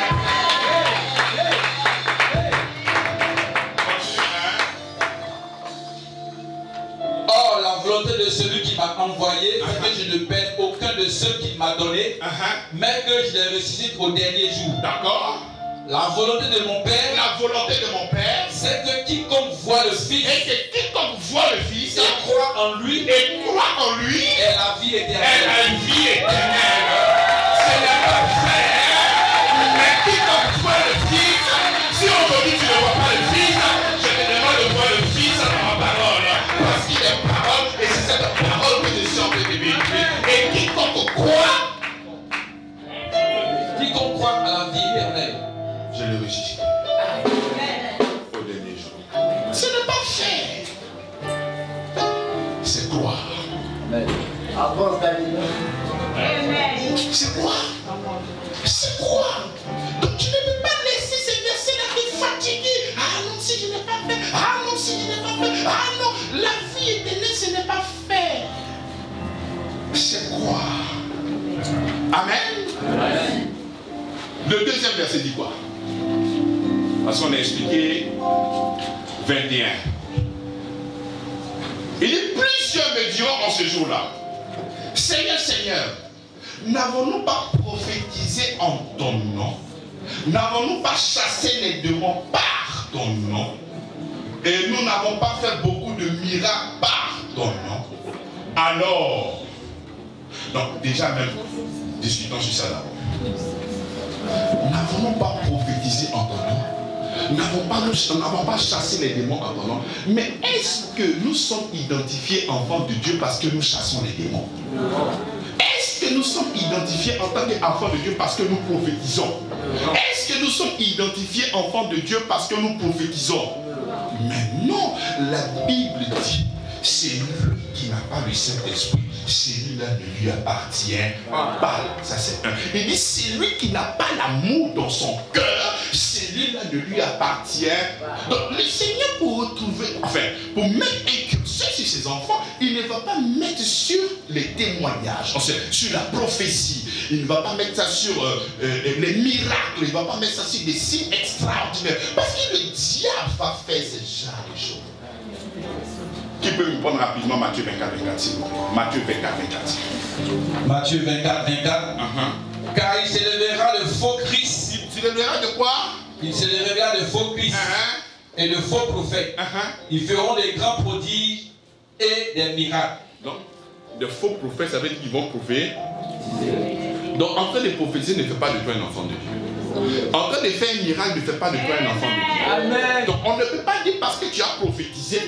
Volonté de celui qui m'a envoyé, c'est que je ne perds aucun de ceux qu'il m'a donné, uh-huh. mais que je les ressuscite au dernier jour. D'accord la volonté de mon Père, la volonté de mon Père, c'est que quiconque voit le Fils, et que quiconque voit le Fils, et croit en lui, et croit en lui, et la vie éternelle. Elle a une vie éternelle. C'est la frère, mais quiconque voit le Fils, à la vie éternelle je le ressuscite. Au dernier jour. Ce n'est pas fait. C'est quoi? C'est quoi? C'est quoi? Donc tu ne peux pas laisser ces versets-là te fatiguer. Ah non, si je n'ai pas fait. Ah non, si je n'ai pas fait. Ah non, la vie éternelle, ce n'est pas fait. C'est quoi? Amen. Le deuxième verset dit quoi? Parce qu'on a expliqué 21. Il dit plusieurs me diront en ce jour-là, Seigneur, Seigneur, n'avons-nous pas prophétisé en ton nom? N'avons-nous pas chassé les démons par ton nom? Et nous n'avons pas fait beaucoup de miracles par ton nom Alors, donc déjà même, discutons sur ça d'abord. N'avons-nous pas prophétisé en ton nom. Nous n'avons pas, chassé les démons en nom. Mais est-ce que nous sommes identifiés enfants de Dieu parce que nous chassons les démons? Est-ce que nous sommes identifiés en tant qu'enfants de Dieu parce que nous prophétisons? Est-ce que nous sommes identifiés enfants de Dieu parce que nous prophétisons? Mais non, la Bible dit, c'est lui qui n'a pas le Saint-Esprit celui-là ne lui appartient pas. Ça, c'est un. Il dit, celui qui n'a pas l'amour dans son cœur, celui-là ne lui appartient. Donc, le Seigneur, pour retrouver, enfin, pour mettre un curseur sur ses enfants, il ne va pas mettre sur les témoignages, sur la prophétie. Il ne va pas mettre ça sur euh, euh, les miracles. Il ne va pas mettre ça sur des signes extraordinaires. Parce que le diable va faire ce genre de choses. Qui peut me prendre rapidement Matthieu 24, 24, s'il vous plaît? Matthieu 24, 24. Matthieu 24, 24. Uh-huh. Car il s'élèvera de faux Christ. Il s'élèvera de quoi? Il s'élèvera de faux Christ. Uh-huh et de faux prophètes. Uh-huh. Ils feront des grands prodiges et des miracles. Donc, de faux prophètes, ça veut dire qu'ils vont prouver. Donc, en train de prophétiser ne fait pas de toi un enfant de Dieu. En train de faire un miracle ne fait pas de toi un enfant de Dieu. Amen. Donc, on ne peut pas dire parce que tu as prophétisé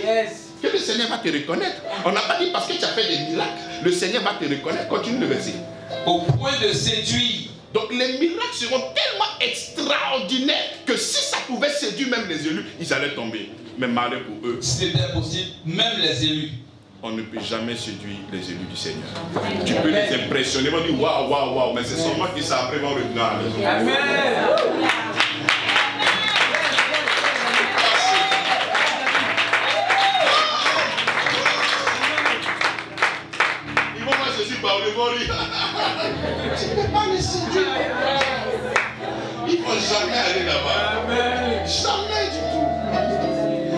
que le Seigneur va te reconnaître. On n'a pas dit parce que tu as fait des miracles, le Seigneur va te reconnaître. Continue le verset. Au point de séduire donc les miracles seront tellement extraordinaires que si ça pouvait séduire même les élus, ils allaient tomber. Mais malheur pour eux. C'était impossible, même les élus. On ne peut jamais séduire les élus du Seigneur. Tu peux les impressionner, ils vont dire waouh, waouh, waouh, mais c'est seulement qu'ils savent après vont revenir à la maison. Amen. Tu ne peux pas les séduire. Ils ne vont jamais aller là-bas. Jamais du tout.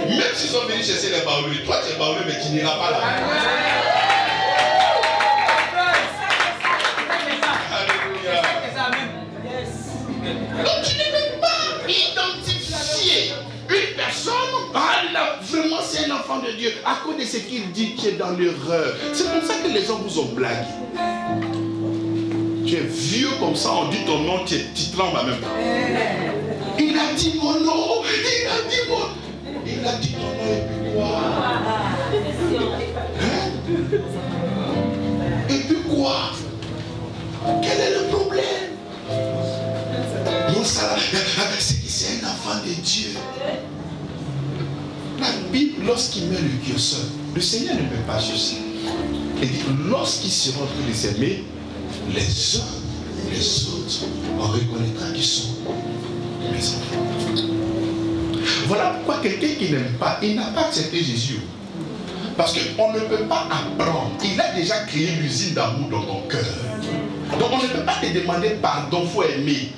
Même s'ils sont venus chercher les baoulés, toi tu es baoulé, mais tu n'iras pas là-bas. Donc tu ne peux pas identifier une personne. Vraiment c'est un enfant de Dieu. À cause de ce qu'il dit qui est dans l'erreur. C'est comme ça que les gens vous ont blagué tu es vieux comme ça, on dit ton nom, tu, tu trembles en même temps. Il a dit mon nom, il a dit mon Il a dit ton nom et puis quoi? Hein? Et puis quoi? Quel est le problème? Non, ça, c'est un enfant de Dieu. Lorsqu'il met le curseur, le Seigneur ne peut pas juste. Il dit, lorsqu'il sera en train de s'aimer, les uns les autres, on reconnaîtra qu'ils sont mes enfants. Voilà pourquoi quelqu'un qui n'aime pas, il n'a pas accepté Jésus. Parce qu'on ne peut pas apprendre. Il a déjà créé l'usine d'amour dans ton cœur. Donc on ne peut pas te demander pardon, il faut aimer.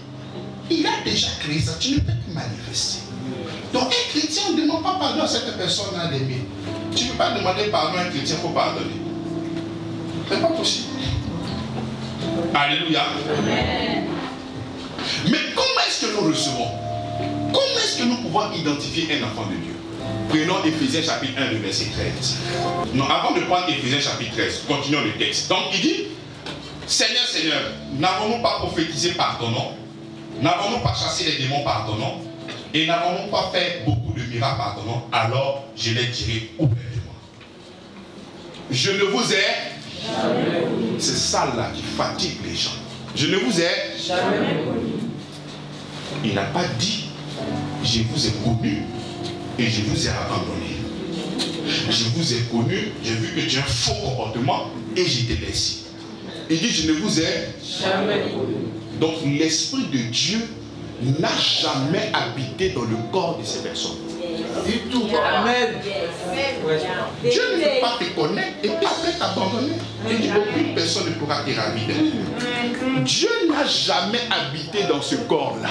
Il a déjà créé ça, tu ne peux plus manifester. Donc un chrétien ne demande pas pardon à cette personne-là d'aimer. Tu ne peux pas demander pardon à un chrétien, faut pardonner. C'est pas possible. Alléluia. Mais comment est-ce que nous recevons? Comment est-ce que nous pouvons identifier un enfant de Dieu? Prenons Ephésiens chapitre 1, verset 13. Non, avant de prendre Ephésiens chapitre 13, continuons le texte. Donc il dit, Seigneur, Seigneur, n'avons-nous pas prophétisé par ton nom N'avons-nous pas chassé les démons par ton nom Et n'avons-nous pas fait beaucoup de miracles par ton nom Alors je les dirai ouvertement. Je ne vous ai c'est ça là qui fatigue les gens. Je ne vous ai jamais Il n'a pas dit, je vous ai connu et je vous ai abandonné. Je vous ai connu, j'ai vu que tu as un faux comportement et je t'ai laissé. Il dit, je ne vous ai jamais Donc l'Esprit de Dieu n'a jamais habité dans le corps de ces personnes. tout. Amen. Dieu ne peut pas te connaître et puis après t'abandonner. Il dit aucune personne ne pourra te ravir. Dieu n'a jamais habité dans ce corps-là.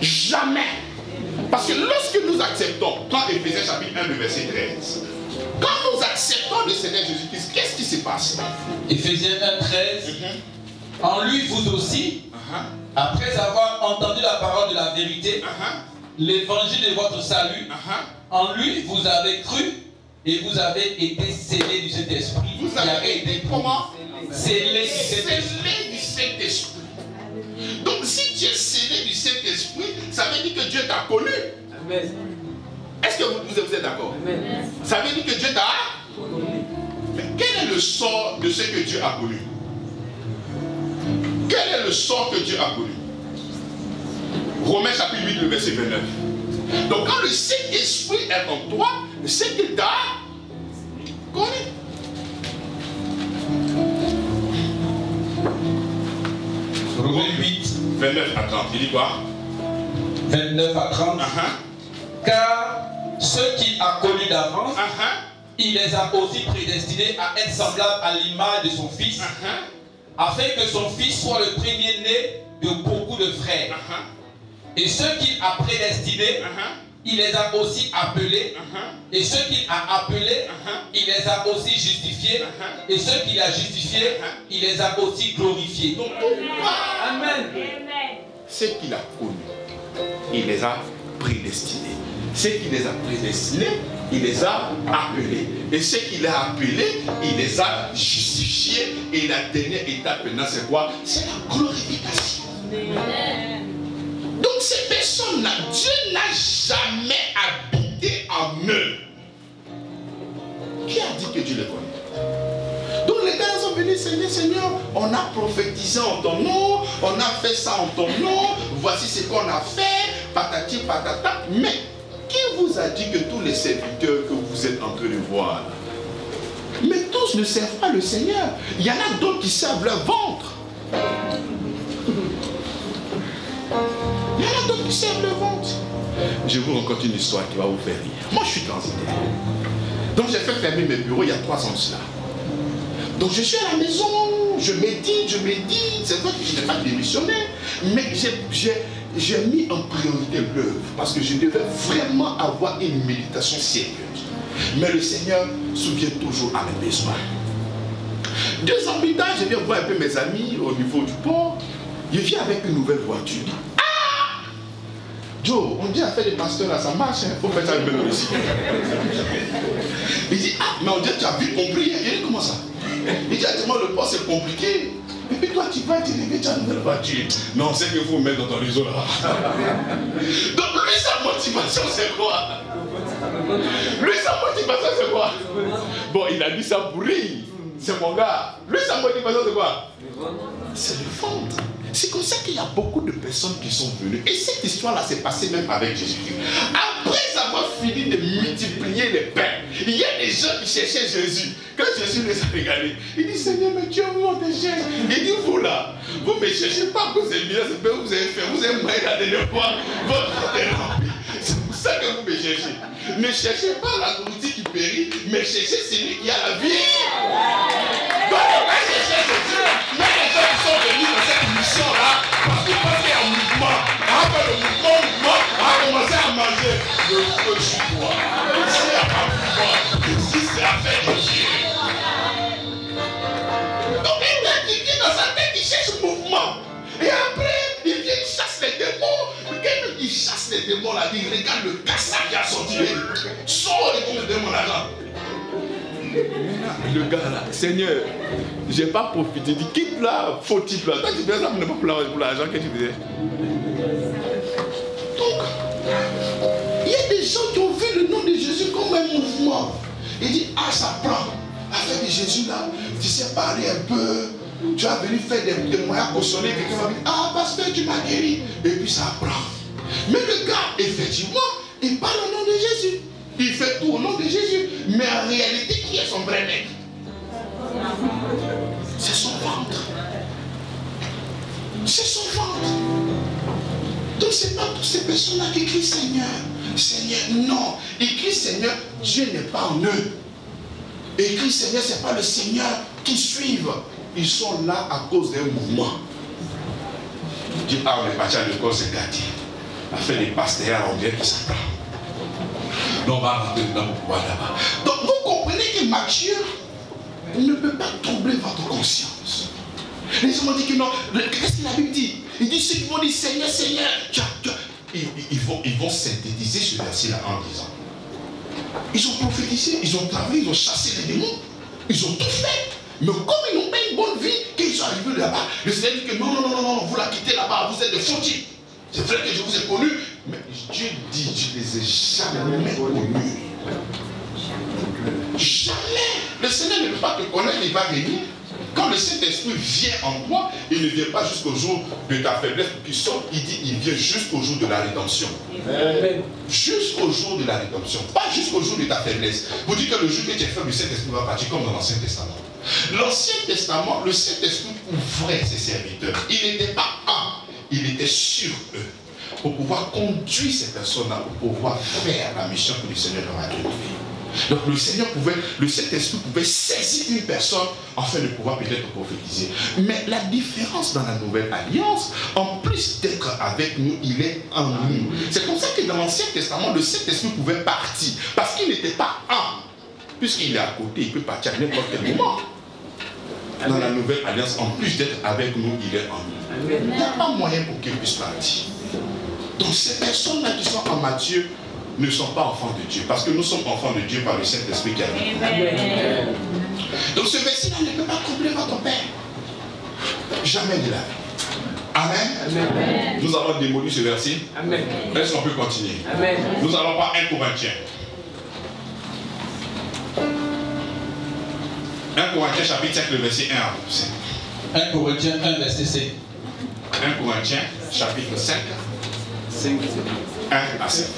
Jamais. Parce que lorsque nous acceptons, quand Ephésiens chapitre 1, le verset 13, quand nous acceptons le Seigneur Jésus-Christ, qu'est-ce qui se passe? Ephésiens 1, 13. Mhm. En lui, vous aussi, uh-huh. Après avoir entendu la parole de la vérité, uh-huh. l'évangile de votre salut, uh-huh. en lui, vous avez cru et vous avez été scellé du Saint-Esprit. Vous avez été comment? Scellé du Saint-Esprit. Donc si tu es scellé du Saint-Esprit, ça veut dire que Dieu t'a connu. Est-ce que vous, vous êtes d'accord? Ça veut dire que Dieu t'a Mais quel est le sort de ce que Dieu a connu? Quel est le sort que Dieu a connu Romains chapitre 8, le verset 29. Donc quand le Saint-Esprit est en toi, c'est qu'il t'a connu. Romains 8, 29 à 30. Il dit quoi? 29 à 30. Uh-huh. Car ce qui a connu d'avance, uh-huh. il les a aussi prédestinés à être semblables à l'image de son fils. Afin que son fils soit le premier-né de beaucoup de frères. Uh-huh. Et ceux qu'il a prédestinés, uh-huh. il les a aussi appelés. Et ceux qu'il a appelés, il les a aussi justifiés. Et ceux qu'il a justifiés, il les a aussi glorifiés. Donc, Amen. Ce qu'il a connu, il les a prédestinés. Ce qu'il les a prédestinés, il les a appelés. Et ce qu'il a appelés, il les a justifiés. Et la dernière étape maintenant, c'est quoi? C'est la glorification. Donc ces personnes-là, Dieu n'a jamais habité en eux. Qui a dit que Dieu les connaît? Donc les gars sont venus, Seigneur, Seigneur, on a prophétisé en ton nom, on a fait ça en ton nom, voici ce qu'on a fait, patati patata. Mais qui vous a dit que tous les serviteurs que vous êtes en train de voir, mais tous ne servent pas le Seigneur. Il y en a d'autres qui servent leur ventre. Il y en a d'autres qui servent leur ventre. Je vous raconte une histoire qui va vous faire rire. Moi, je suis transitaire. Donc, j'ai fait fermer mes bureaux il y a trois ans de cela. Donc, je suis à la maison, je médite, je médite. C'est vrai que je n'ai pas démissionné, mais j'ai j'ai mis en priorité l'œuvre parce que je devais vraiment avoir une méditation sérieuse. Mais le Seigneur souvient toujours à mes besoins. Deux ans plus tard, je viens voir un peu mes amis au niveau du port. Je viens avec une nouvelle voiture. Ah Joe, on dit à faire des pasteurs là, ça marche, il hein? faut faire ça avec aussi. Il dit, ah, mais on dit, tu as vite compris. Il dit, comment ça? Il dit, ah, le port c'est compliqué. Et puis toi, tu vas as une nouvelle voiture. Non, c'est qu'il faut mettre dans ton réseau là. Donc lui, sa motivation, c'est quoi? Lui, sa motivation, c'est quoi? Bon, il a dit ça pour. C'est mon gars. Lui, sa motivation, c'est quoi? C'est le ventre. C'est comme ça qu'il y a beaucoup de personnes qui sont venues. Et cette histoire-là s'est passée même avec Jésus-Christ. Après fini de multiplier les pains, il y a des gens qui cherchaient Jésus. Quand Jésus les a regardés, il dit Seigneur, mais tu as te cherche. Il dit Vous là, vous ne me cherchez pas que vous avez bien ce que vous avez fait. Vous avez moyen la dernière fois, votre est. C'est pour ça que vous me cherchez. Ne cherchez pas la nourriture qui périt, mais cherchez celui qui a la vie. Donc. Il y a des gens qui sont venus dans cette mission-là parce qu'ils Après le mouvement, on a commencé à manger le feu sur toi. Ici, il n'y a pas de pouvoir. Ici, c'est fête de Dieu. Donc, il a quelqu'un dans sa tête qui cherche le mouvement. Et après, il vient, il chasse les démons. Quand il chasse les démons, là, il regarde le cassage qui a sorti. Sors les démons là-dedans. Le gars là, Seigneur, j'ai pas profité. Dit, quitte là, faux type là. Toi, tu fais ça pour pour l'argent que tu faisais. Gens qui ont vu le nom de Jésus comme un mouvement. Il dit, ah, ça prend. Avec Jésus là, tu sais parler un peu. Tu as venu faire des, moyens cautionner. Quelqu'un va dire, ah, pasteur, tu m'as guéri. Et puis ça prend. Mais le gars, effectivement, il parle au nom de Jésus. Il fait tout au nom de Jésus. Mais en réalité, qui est son vrai maître? C'est son ventre. C'est son ventre. Donc ce n'est pas toutes ces personnes-là qui crient Seigneur. Seigneur, non. Écrit Seigneur, Dieu n'est pas en eux. Écrit Seigneur, ce n'est pas le Seigneur qui suivent. Ils sont là à cause d'un mouvement. Dieu pas de corps, c'est gardien. Afin les pasteurs, on dirait qu'ils s'entendent. Donc, on va rentrer dans pouvoir là-bas. Donc, vous comprenez que Matthieu ne peut pas troubler votre conscience. Les gens m'ont dit que non. Qu'est-ce que la Bible dit? Il dit ceux qui vont dire Seigneur, Seigneur. Ils, vont, synthétiser ce verset-là en disant Ils ont prophétisé, ils ont travaillé, ils ont chassé les démons, ils ont tout fait. Mais comme ils n'ont pas une bonne vie, qu'ils sont arrivés là-bas, le Seigneur dit que non, non, non, non, vous la quittez là-bas, vous êtes des faux C'est vrai que je vous ai connu, mais Dieu dit, je ne les ai jamais connus. Jamais. Le Seigneur ne peut pas te connaître, il va venir. Quand le Saint-Esprit vient en toi, il ne vient pas jusqu'au jour de ta faiblesse qui sort, il dit, il vient jusqu'au jour de la rédemption. Jusqu'au jour de la rédemption, pas jusqu'au jour de ta faiblesse. Vous dites que le jour que tu es faible, le Saint-Esprit va partir comme dans l'Ancien Testament. L'Ancien Testament, le Saint-Esprit ouvrait ses serviteurs. Il n'était pas un, il était sur eux pour pouvoir conduire ces personnes-là, pour pouvoir faire la mission que le Seigneur leur a donnée. Donc le Seigneur pouvait, le Saint-Esprit pouvait saisir une personne afin de pouvoir peut-être prophétiser. Mais la différence dans la nouvelle alliance, en plus d'être avec nous, il est en nous. C'est comme ça que dans l'Ancien Testament, le Saint-Esprit pouvait partir. Parce qu'il n'était pas un. Puisqu'il est à côté, il peut partir à n'importe quel moment. Dans la nouvelle alliance, en plus d'être avec nous, il est en nous. Il n'y a pas moyen pour qu'il puisse partir. Donc ces personnes-là qui sont en Matthieu, ne sont pas enfants de Dieu. Parce que nous sommes enfants de Dieu par le Saint-Esprit qui a Amen. Donc ce verset-là ne peut pas combler votre Père. Jamais de la vie. Amen. Nous allons démolir ce verset. Amen. Est-ce qu'on peut continuer? Amen. Nous allons pas 1 Corinthiens. 1 Corinthiens chapitre 5, le verset 1 à 5. 1 Corinthiens 1, verset 5. 1 Corinthiens chapitre 5. 5. 1 à 7.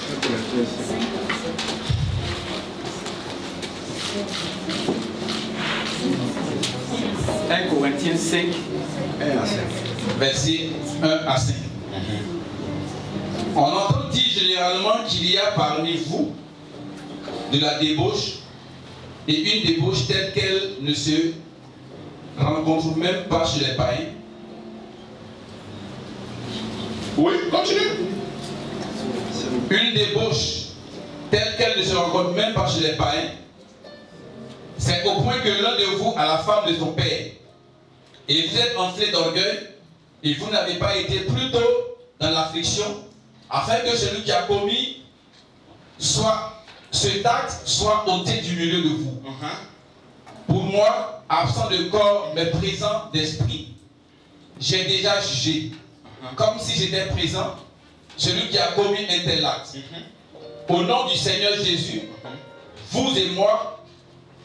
1 Corinthiens 5, 1 à 5. Verset 1 à 5. On entend dire généralement qu'il y a parmi vous de la débauche et une débauche telle qu'elle ne se rencontre même pas chez les païens. Oui, continue. Une débauche telle qu'elle ne se rencontre même pas chez les païens. C'est au point que l'un de vous a la femme de son père. Et vous êtes enflé d'orgueil et vous n'avez pas été plus tôt dans l'affliction afin que celui qui a commis soit cet acte soit ôté du milieu de vous. Pour moi, absent de corps mais présent d'esprit, j'ai déjà jugé, comme si j'étais présent celui qui a commis un tel acte. Mhm. Au nom du Seigneur Jésus, vous et moi,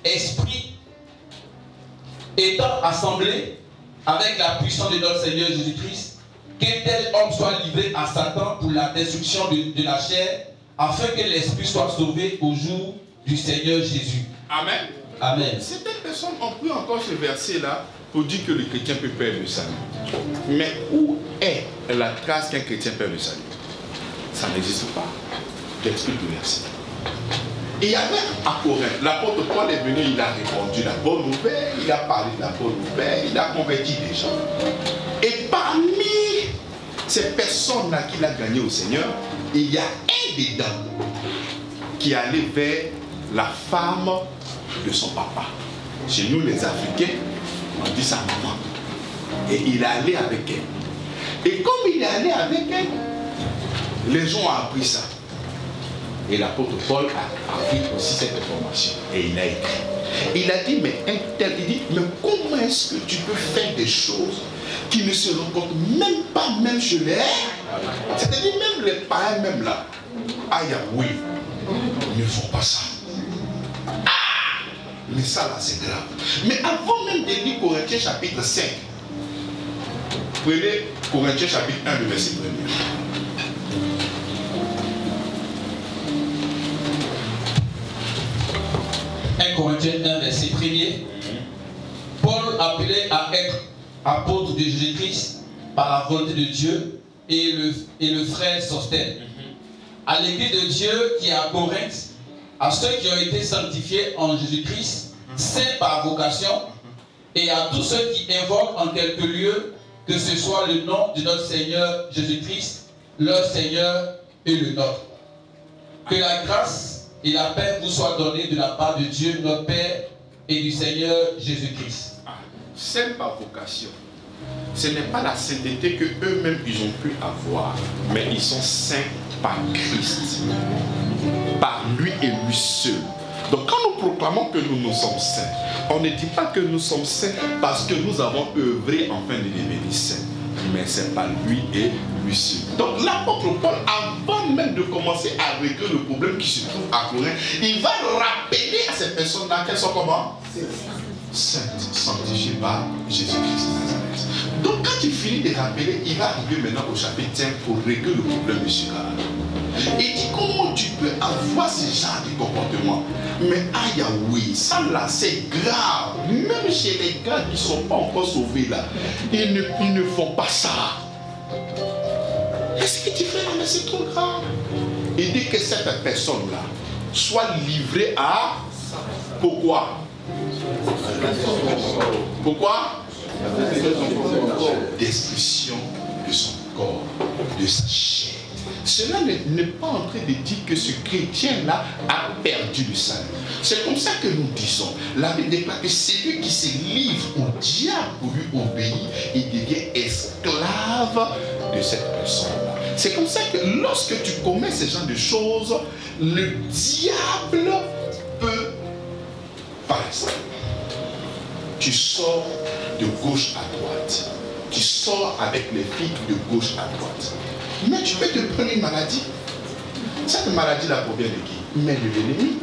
esprit, étant assemblés avec la puissance de notre Seigneur Jésus-Christ, qu'un tel homme soit livré à Satan pour la destruction de, la chair, afin que l'esprit soit sauvé au jour du Seigneur Jésus. Amen. Amen. Certaines personnes ont pris encore ce verset-là pour dire que le chrétien peut perdre le salut. Mais où est la trace qu'un chrétien perd le salut? Ça n'existe pas. J'explique le verset. il y avait à Corinthe, l'apôtre Paul est venu, il a répondu la bonne nouvelle, il a parlé de la bonne nouvelle, il a converti des gens. Et parmi ces personnes-là qu'il a gagnées au Seigneur, il y a un des dames qui allait vers la femme de son papa. Chez nous, les Africains, on dit sa maman. Et il est allé avec elle. Et comme il est allé avec elle, les gens ont appris ça. Et l'apôtre Paul a appris aussi cette information. Et il a écrit. Il a dit, mais il dit, mais comment est-ce que tu peux faire des choses qui ne se rencontrent même pas même chez les C'est-à-dire même les païens même là. Aïe, oui, ne font pas ça. Ah, mais ça là c'est grave. Mais avant même de lire Corinthiens chapitre 5, prenez Corinthiens chapitre 1, le verset 1 1 Corinthiens 1, verset 1er, Paul appelé à être apôtre de Jésus-Christ par la volonté de Dieu et le, et le frère Sostène. À l'église de Dieu qui est à Corinthe, à ceux qui ont été sanctifiés en Jésus-Christ, saints par vocation, et à tous ceux qui invoquent en quelque lieu que ce soit le nom de notre Seigneur Jésus-Christ, leur Seigneur et le nôtre. Que la grâce et la paix vous soit donnée de la part de Dieu, notre Père, et du Seigneur Jésus-Christ. Ah, saint par vocation. Ce n'est pas la sainteté que eux-mêmes ils ont pu avoir, mais ils sont saints par Christ, par lui et lui seul. Donc quand nous proclamons que nous nous sommes saints, on ne dit pas que nous sommes saints parce que nous avons œuvré afin de devenir saints mais c'est pas lui et Donc l'apôtre Paul, avant même de commencer à régler le problème qui se trouve à Corinthe, il va rappeler à ces personnes-là qu'elles sont comment? Saintes, sanctifiées par Jésus-Christ. Donc quand il finit de rappeler, il va arriver maintenant au chapitre 5 pour régler le problème de ce Il dit comment tu peux avoir ce genre de comportement? Mais aïe, oui, ça là, c'est grave. Même chez les gars qui ne sont pas encore sauvés là, ils ne font pas ça. Qu'est-ce que tu fais Mais c'est trop grave. Il dit que cette personne-là, soit livré à pourquoi? Pourquoi? Destruction de son corps, de sa chair. Cela n'est pas en train de dire que ce chrétien-là a perdu le salut. C'est comme ça que nous disons. La Bible déclare que celui qui se livre au diable pour lui obéir, il devient esclave de cette personne-là. C'est comme ça que lorsque tu commets ce genre de choses, le diable peut, exemple, tu sors de gauche à droite. Tu sors avec les filles de gauche à droite. Mais tu peux te prendre une maladie. Cette maladie-là provient de qui? Mais de l'ennemi.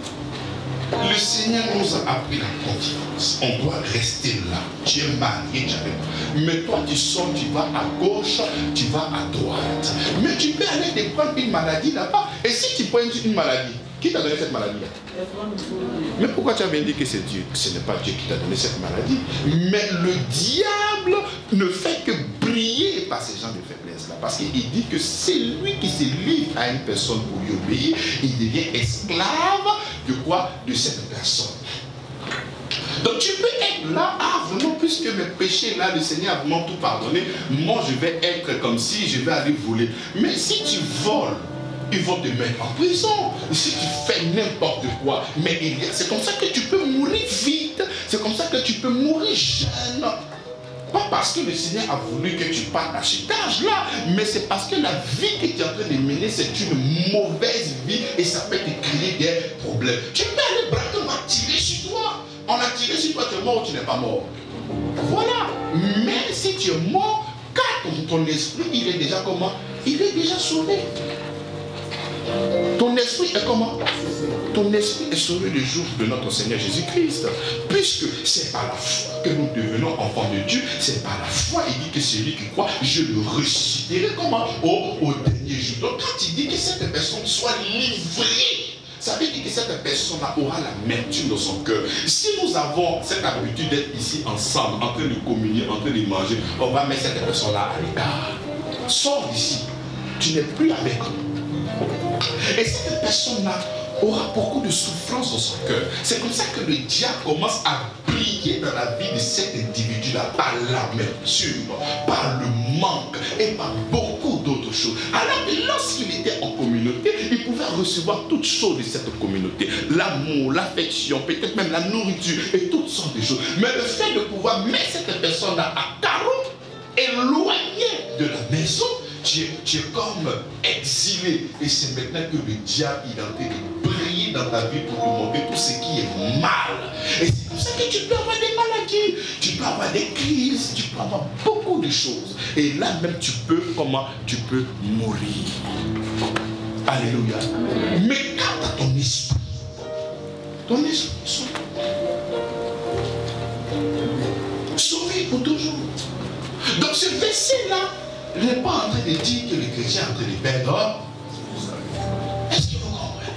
Le Seigneur nous a appris la confiance. On doit rester là. Tu es marié, tu Mais toi, tu sors, tu vas à gauche, tu vas à droite. Mais tu peux aller te prendre une maladie là-bas. Et si tu prends une maladie, qui t'a donné cette maladie-là Mais pourquoi tu as bien dit que c'est Dieu? Ce n'est pas Dieu qui t'a donné cette maladie. Mais le diable ne fait que briller par ces gens de faiblesse-là. Parce qu'il dit que c'est lui qui se livre à une personne pour lui obéir. Il devient esclave de quoi? De cette personne. Donc tu peux être là, ah vraiment, puisque mes péchés, là, le Seigneur a vraiment tout pardonné, moi je vais être comme si je vais aller voler. Mais si tu voles, ils vont te mettre en prison. Si tu fais n'importe quoi, mais c'est comme ça que tu peux mourir vite. C'est comme ça que tu peux mourir jeune. Pas parce que le Seigneur a voulu que tu partes à cet âge-là, mais c'est parce que la vie que tu es en train de mener, c'est une mauvaise vie et ça peut te créer des problèmes. Tu peux aller braquer, on va tirer sur toi. On a tiré sur toi, tu es mort ou tu n'es pas mort? Voilà. Mais si tu es mort, car ton, ton esprit, il est déjà comment? Il est déjà sauvé. Ton esprit est comment? Ton esprit est sauvé le jour de notre Seigneur Jésus-Christ. Puisque c'est par la foi que nous devenons enfants de Dieu, c'est par la foi. Il dit que celui qui croit, je le ressusciterai comment? Au, dernier jour. Donc quand il dit que cette personne soit livrée ça veut dire que cette personne aura l'amertume dans son cœur. Si nous avons cette habitude d'être ici ensemble, en train de communier, en train de manger, on va mettre cette personne-là à l'écart. Sors d'ici. Tu n'es plus avec nous. Et cette personne-là aura beaucoup de souffrance dans son cœur. C'est comme ça que le diable commence à briller dans la vie de cet individu-là par l'amertume, par le manque et par beaucoup d'autres choses. Alors que lorsqu'il était en communauté, il pouvait recevoir toutes choses de cette communauté. L'amour, l'affection, peut-être même la nourriture et toutes sortes de choses. Mais le fait de pouvoir mettre cette personne-là à carreau, éloigné de la maison, tu es, comme exilé. Et c'est maintenant que le diable est en train de briller dans ta vie pour te montrer tout ce qui est mal. Et c'est pour ça que tu peux avoir des maladies, tu peux avoir des crises, tu peux avoir beaucoup de choses. Et là même tu peux, comment Tu peux mourir. Alléluia. Mais quand à ton esprit, ton esprit sauvé. Sauvé pour toujours. Donc ce verset-là, je n'est pas en train de dire que les chrétiens sont en train de perdre. Est-ce que vous comprenez?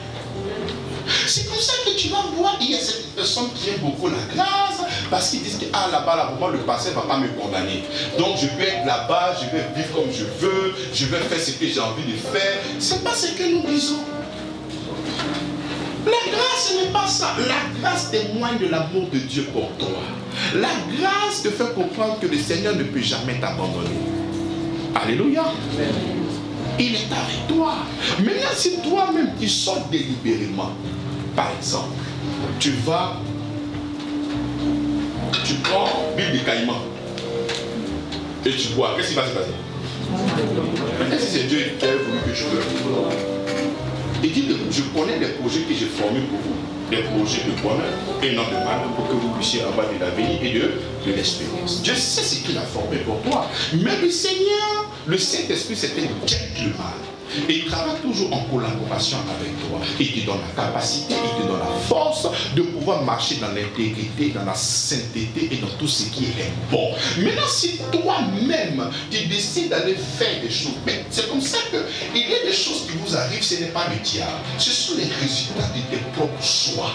C'est comme ça que tu vas voir, il y a cette personne qui aime beaucoup la grâce, parce qu'ils disent que ah, là-bas, là, le passé ne va pas me condamner. Donc je peux être là-bas, je vais vivre comme je veux, je vais faire ce que j'ai envie de faire. C'est pas ce que nous disons. La grâce n'est pas ça. La grâce témoigne de l'amour de Dieu pour toi. La grâce te fait comprendre que le Seigneur ne peut jamais t'abandonner. Alléluia. Il est avec toi. Maintenant, si toi-même tu sors délibérément, par exemple, tu vas, tu prends l'huile de caïman et tu bois, qu'est-ce qui va se passer? Est-ce que c'est Dieu qui a voulu que je meure Il dit je connais les projets que j'ai formés pour vous des projets de bonheur et non de mal pour que vous puissiez avoir de l'avenir et de, de l'espérance. Dieu sait ce qu'il a formé pour toi. Mais le Seigneur, le Saint-Esprit, un gentleman. Et il travaille toujours en collaboration avec toi. Il te donne la capacité, il te donne la force de pouvoir marcher dans l'intégrité, dans la sainteté et dans tout ce qui est bon. Maintenant, si toi-même, tu décides d'aller faire des choses, c'est comme ça qu'il y a des choses qui vous arrivent, ce n'est pas le diable. Ce sont les résultats de tes propres choix.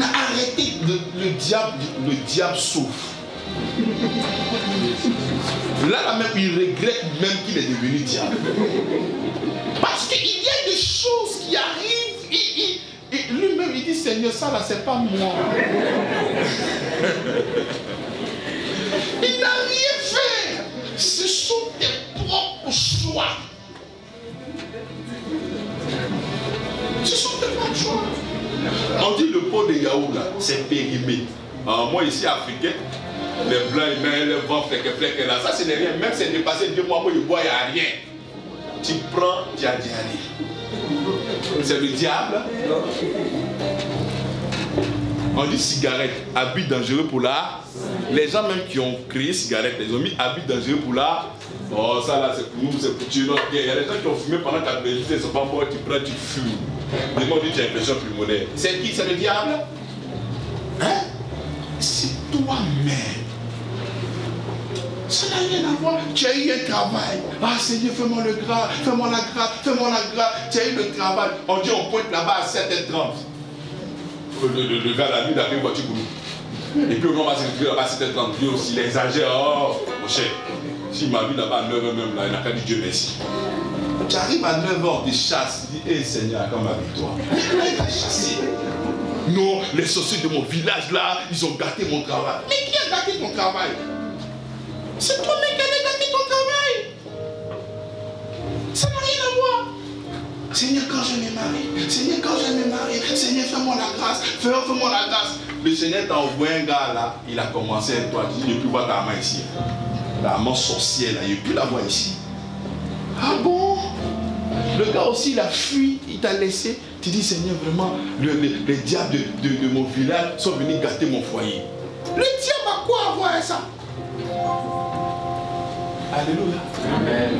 Arrêtez, le, le diable, le diable souffre. Là, même, il regrette même qu'il est devenu diable. Parce qu'il y a des choses qui arrivent lui-même, il dit, Seigneur, ça là, c'est pas moi. il n'a rien fait. Ce sont tes propres choix. Ce sont tes propres choix. On dit le pot de Yahoo là, c'est périmé. Ah, moi ici, africain, les blancs, ils mettent le vent, flèque, flèque là. Ça, ce n'est rien. Même si c'est dépassé deux mois, moi, je bois, il n'y a rien. Tu prends, tu as diarrhée. C'est le diable. On dit cigarette, habit dangereux pour la. Les gens même qui ont créé cigarette, ils ont mis habit dangereux pour la. Oh, ça là, c'est pour nous, c'est pour tuer notre Il y a des gens qui ont fumé pendant 4 minutes, ils ne sont pas morts, tu prends, tu fumes. Dit, tu as une pression pulmonaire. C'est qui? C'est le diable? Hein? C'est toi-même. Ça n'a rien à voir. Tu as eu un travail. Ah Seigneur, fais-moi le gras, fais-moi la grâce, fais-moi la grâce. Tu as eu le travail. On dit on pointe là-bas à 7h30. Le, le, le gars, la nuit, il voiture pour nous. Et puis on va se retrouver là-bas à 7h30. Lui aussi, il exagère. Oh, mon cher. S'il m'a vu là-bas à 9h même, là, il n'a qu'à dire Dieu merci. Tu arrives à 9h, tu chasses. Tu dis, hé hey, Seigneur, comme ma victoire. Il t'a chassé. Non, les sorciers de mon village là, ils ont gâté mon travail. Mais qui a gâté ton travail? C'est toi-même qui as gâté ton travail. Ça n'a rien à voir. Seigneur, quand je me marie, Seigneur, quand je me marie, Seigneur, fais-moi la grâce, fais-moi la grâce. Le Seigneur t'a envoyé un gars là, il a commencé à toi, il ne plus voir ta main ici. La main sorcière là, il ne plus la voir ici. Ah bon? Le gars aussi, il a fui, il t'a laissé. Tu dis, Seigneur, vraiment, les diables de, de, de, mon village sont venus gâter mon foyer. Le diable a quoi à voir ça? Alléluia. Amen.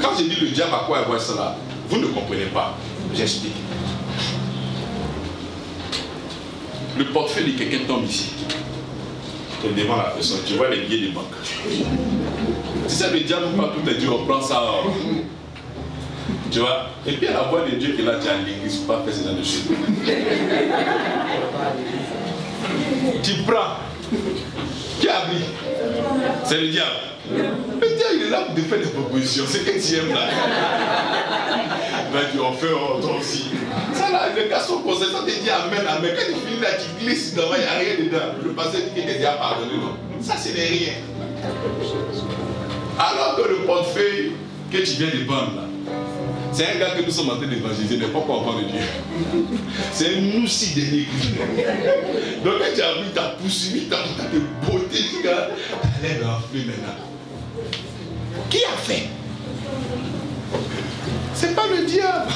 Quand je dis le diable à quoi avoir cela, vous ne comprenez pas. J'explique. Le portefeuille de quelqu'un tombe ici. Tu es devant la personne, tu vois les billets de banque. Tu sais, le diable pas tout est dit, on prend ça. Tu vois? Et puis à la voix de Dieu que là, tu as l'église, pas faire ce genre de choses. tu prends. Qui a pris C'est le diable. Le diable, il est là pour te faire des propositions. C'est que tu aimes là. Là, tu en fais oh, toi aussi. Ça là, les gars sont conseillés. Ça te dit Amen, Amen. Quand tu finis là, tu glisses il n'y a rien dedans. Le pasteur dit qu'il t'a déjà pardonné. Non. Ça, ce n'est rien. Alors que le portefeuille que tu viens de vendre là, c'est un gars que nous sommes en train d'évangéliser, n'est pas enfant de Dieu. C'est nous si derniers Donc quand tu as vu, tu as poursuivi, tu as beauté, l'air enflé maintenant. Qui a fait? C'est pas le diable.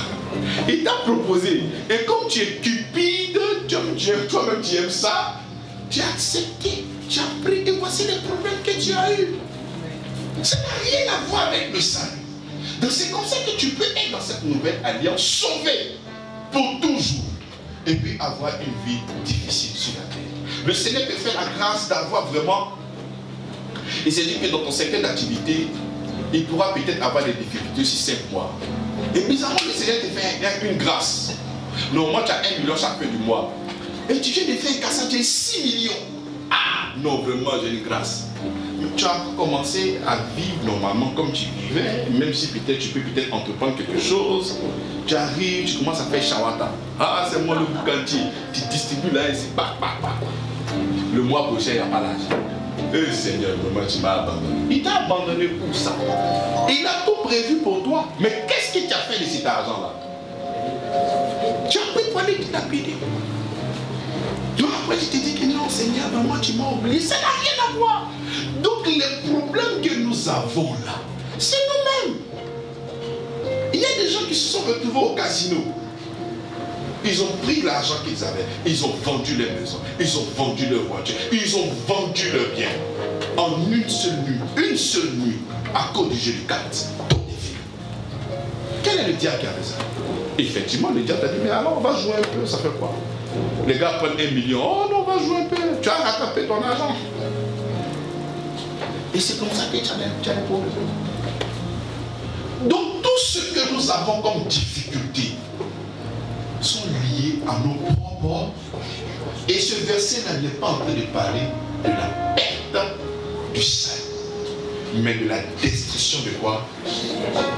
Il t'a proposé. Et comme tu es cupide, toi-même tu aimes ça, tu as accepté, tu as pris, et voici les problèmes que tu as eus. Ça n'a rien à voir avec le salut. Donc c'est comme ça que tu peux être dans cette nouvelle alliance sauvé pour toujours et puis avoir une vie difficile sur la terre. Le Seigneur te fait la grâce d'avoir vraiment. Il s'est dit que dans ton secteur d'activité, il pourra peut-être avoir des difficultés sur 5 mois. Et bizarrement, le Seigneur te fait une grâce. Normalement, tu as 1 million chaque fin du mois. Et tu viens de faire un cassage, tu as 6 millions. Ah, non, vraiment, j'ai une grâce tu as commencé à vivre normalement comme tu vivais, même si peut-être tu peux peut-être entreprendre quelque chose. Tu arrives, tu commences à faire shawata. Ah, c'est moi le boucantier. Tu distribues là et c'est bah, bah, bah. Le mois prochain, il n'y a pas l'argent. Eh Seigneur, vraiment, tu m'as abandonné. Il t'a abandonné pour ça. Il a tout prévu pour toi. Mais qu'est-ce que tu as fait de cet argent-là? Tu as pris pour aller dilapider. Donc après, tu te dis que non, Seigneur, vraiment, tu m'as oublié. Ça n'a rien à voir. Donc les problèmes que nous avons là, c'est nous-mêmes. Il y a des gens qui se sont retrouvés au casino. Ils ont pris l'argent qu'ils avaient, ils ont vendu les maisons, ils ont vendu leurs voitures, ils ont vendu leurs biens. En une seule nuit, une seule nuit, à cause du jeu de cartes. Quel est le diable qui a fait ça? Effectivement, le diable a dit, mais alors on va jouer un peu, ça fait quoi? Les gars prennent un million, oh non, on va jouer un peu, tu as rattrapé ton argent. Et c'est comme ça que tu as des problèmes. Donc tout ce que nous avons comme difficulté sont à nos propres. Et ce verset-là n'est pas en train de parler de la perte du salut, mais de la destruction de quoi?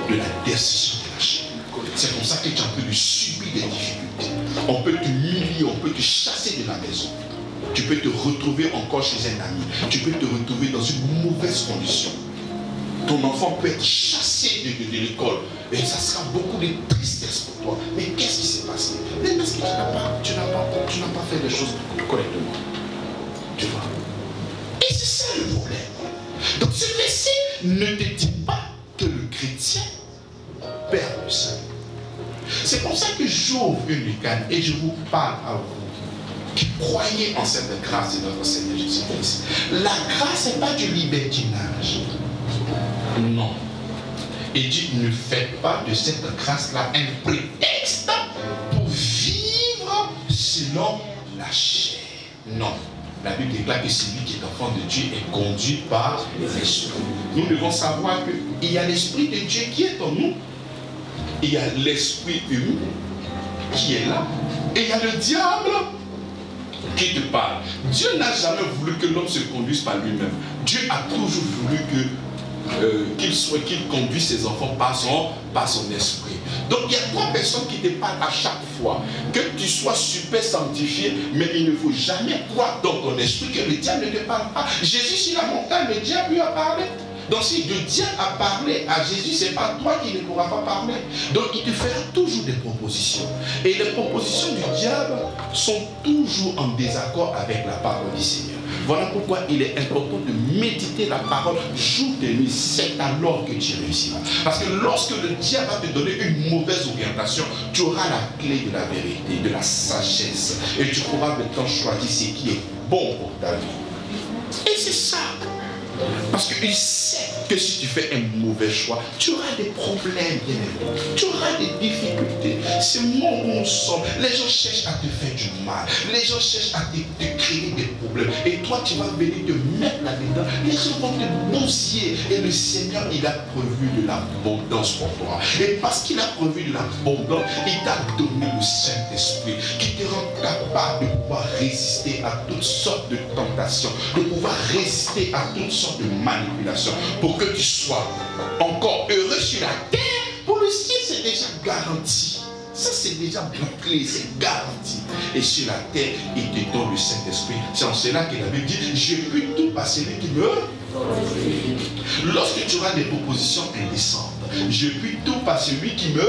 De la destruction de la chair. C'est comme ça que tu train de subis des difficultés. On peut te humilier, on peut te chasser de la maison. Tu peux te retrouver encore chez un ami. Tu peux te retrouver dans une mauvaise condition. Ton enfant peut être chassé de, l'école. Et ça sera beaucoup de tristesse pour toi. Mais qu'est-ce qui s'est passé? Mais parce que tu n'as pas, pas, pas fait les choses correctement. Tu vois? Et c'est ça le problème. Donc ce verset ne te dit pas que le chrétien perd le salut. C'est pour ça que j'ouvre une lucane et je vous parle à vous qui croyez en cette grâce de notre Seigneur Jésus-Christ. La grâce n'est pas du libertinage. Non. Et Dieu ne fait pas de cette grâce-là un prétexte pour vivre selon la chair. Non. La Bible déclare que celui qui est enfant de Dieu est conduit par l'Esprit. Nous devons savoir qu'il y a l'Esprit de Dieu qui est en nous. Il y a l'Esprit humain qui est là. Et il y a le diable qui te parle. Dieu n'a jamais voulu que l'homme se conduise par lui-même. Dieu a toujours voulu que euh, qu'il soit qu'il conduise ses enfants par son, par son esprit. Donc il y a trois personnes qui te parlent à chaque fois. Que tu sois super sanctifié, mais il ne faut jamais croire dans ton esprit que le diable ne te parle pas. Jésus sur la montagne, le diable lui a parlé. Donc si le diable a parlé à Jésus, ce n'est pas toi qui ne pourras pas parler. Donc il te fera toujours des propositions. Et les propositions du diable sont toujours en désaccord avec la parole du Seigneur. Voilà pourquoi il est important de méditer la parole jour et nuit. C'est alors que tu réussiras. Parce que lorsque le diable va te donner une mauvaise orientation, tu auras la clé de la vérité, de la sagesse. Et tu pourras maintenant choisir ce qui est bon pour ta vie. Et c'est ça. Parce qu'il sait que si tu fais un mauvais choix, tu auras des problèmes, Tu auras des difficultés. C'est moi où on sommes. Les gens cherchent à te faire du mal. Les gens cherchent à te, créer des problèmes. Et toi, tu vas venir te mettre là-dedans. Les gens vont te bousiller. Et le Seigneur, il a prévu de l'abondance pour toi. Et parce qu'il a prévu de l'abondance, il t'a donné le Saint-Esprit qui te rend capable de pouvoir résister à toutes sortes de tentations, de pouvoir résister à toutes sortes de manipulations. Pour que tu sois encore heureux sur la terre, pour le ciel, c'est déjà garanti. Ça, c'est déjà bouclé, c'est garanti. Et sur la terre, il te donne le Saint-Esprit. C'est en cela que la Bible dit, je peux tout passer celui qui me... Lorsque tu auras des propositions indécentes, je puis tout passer celui qui me...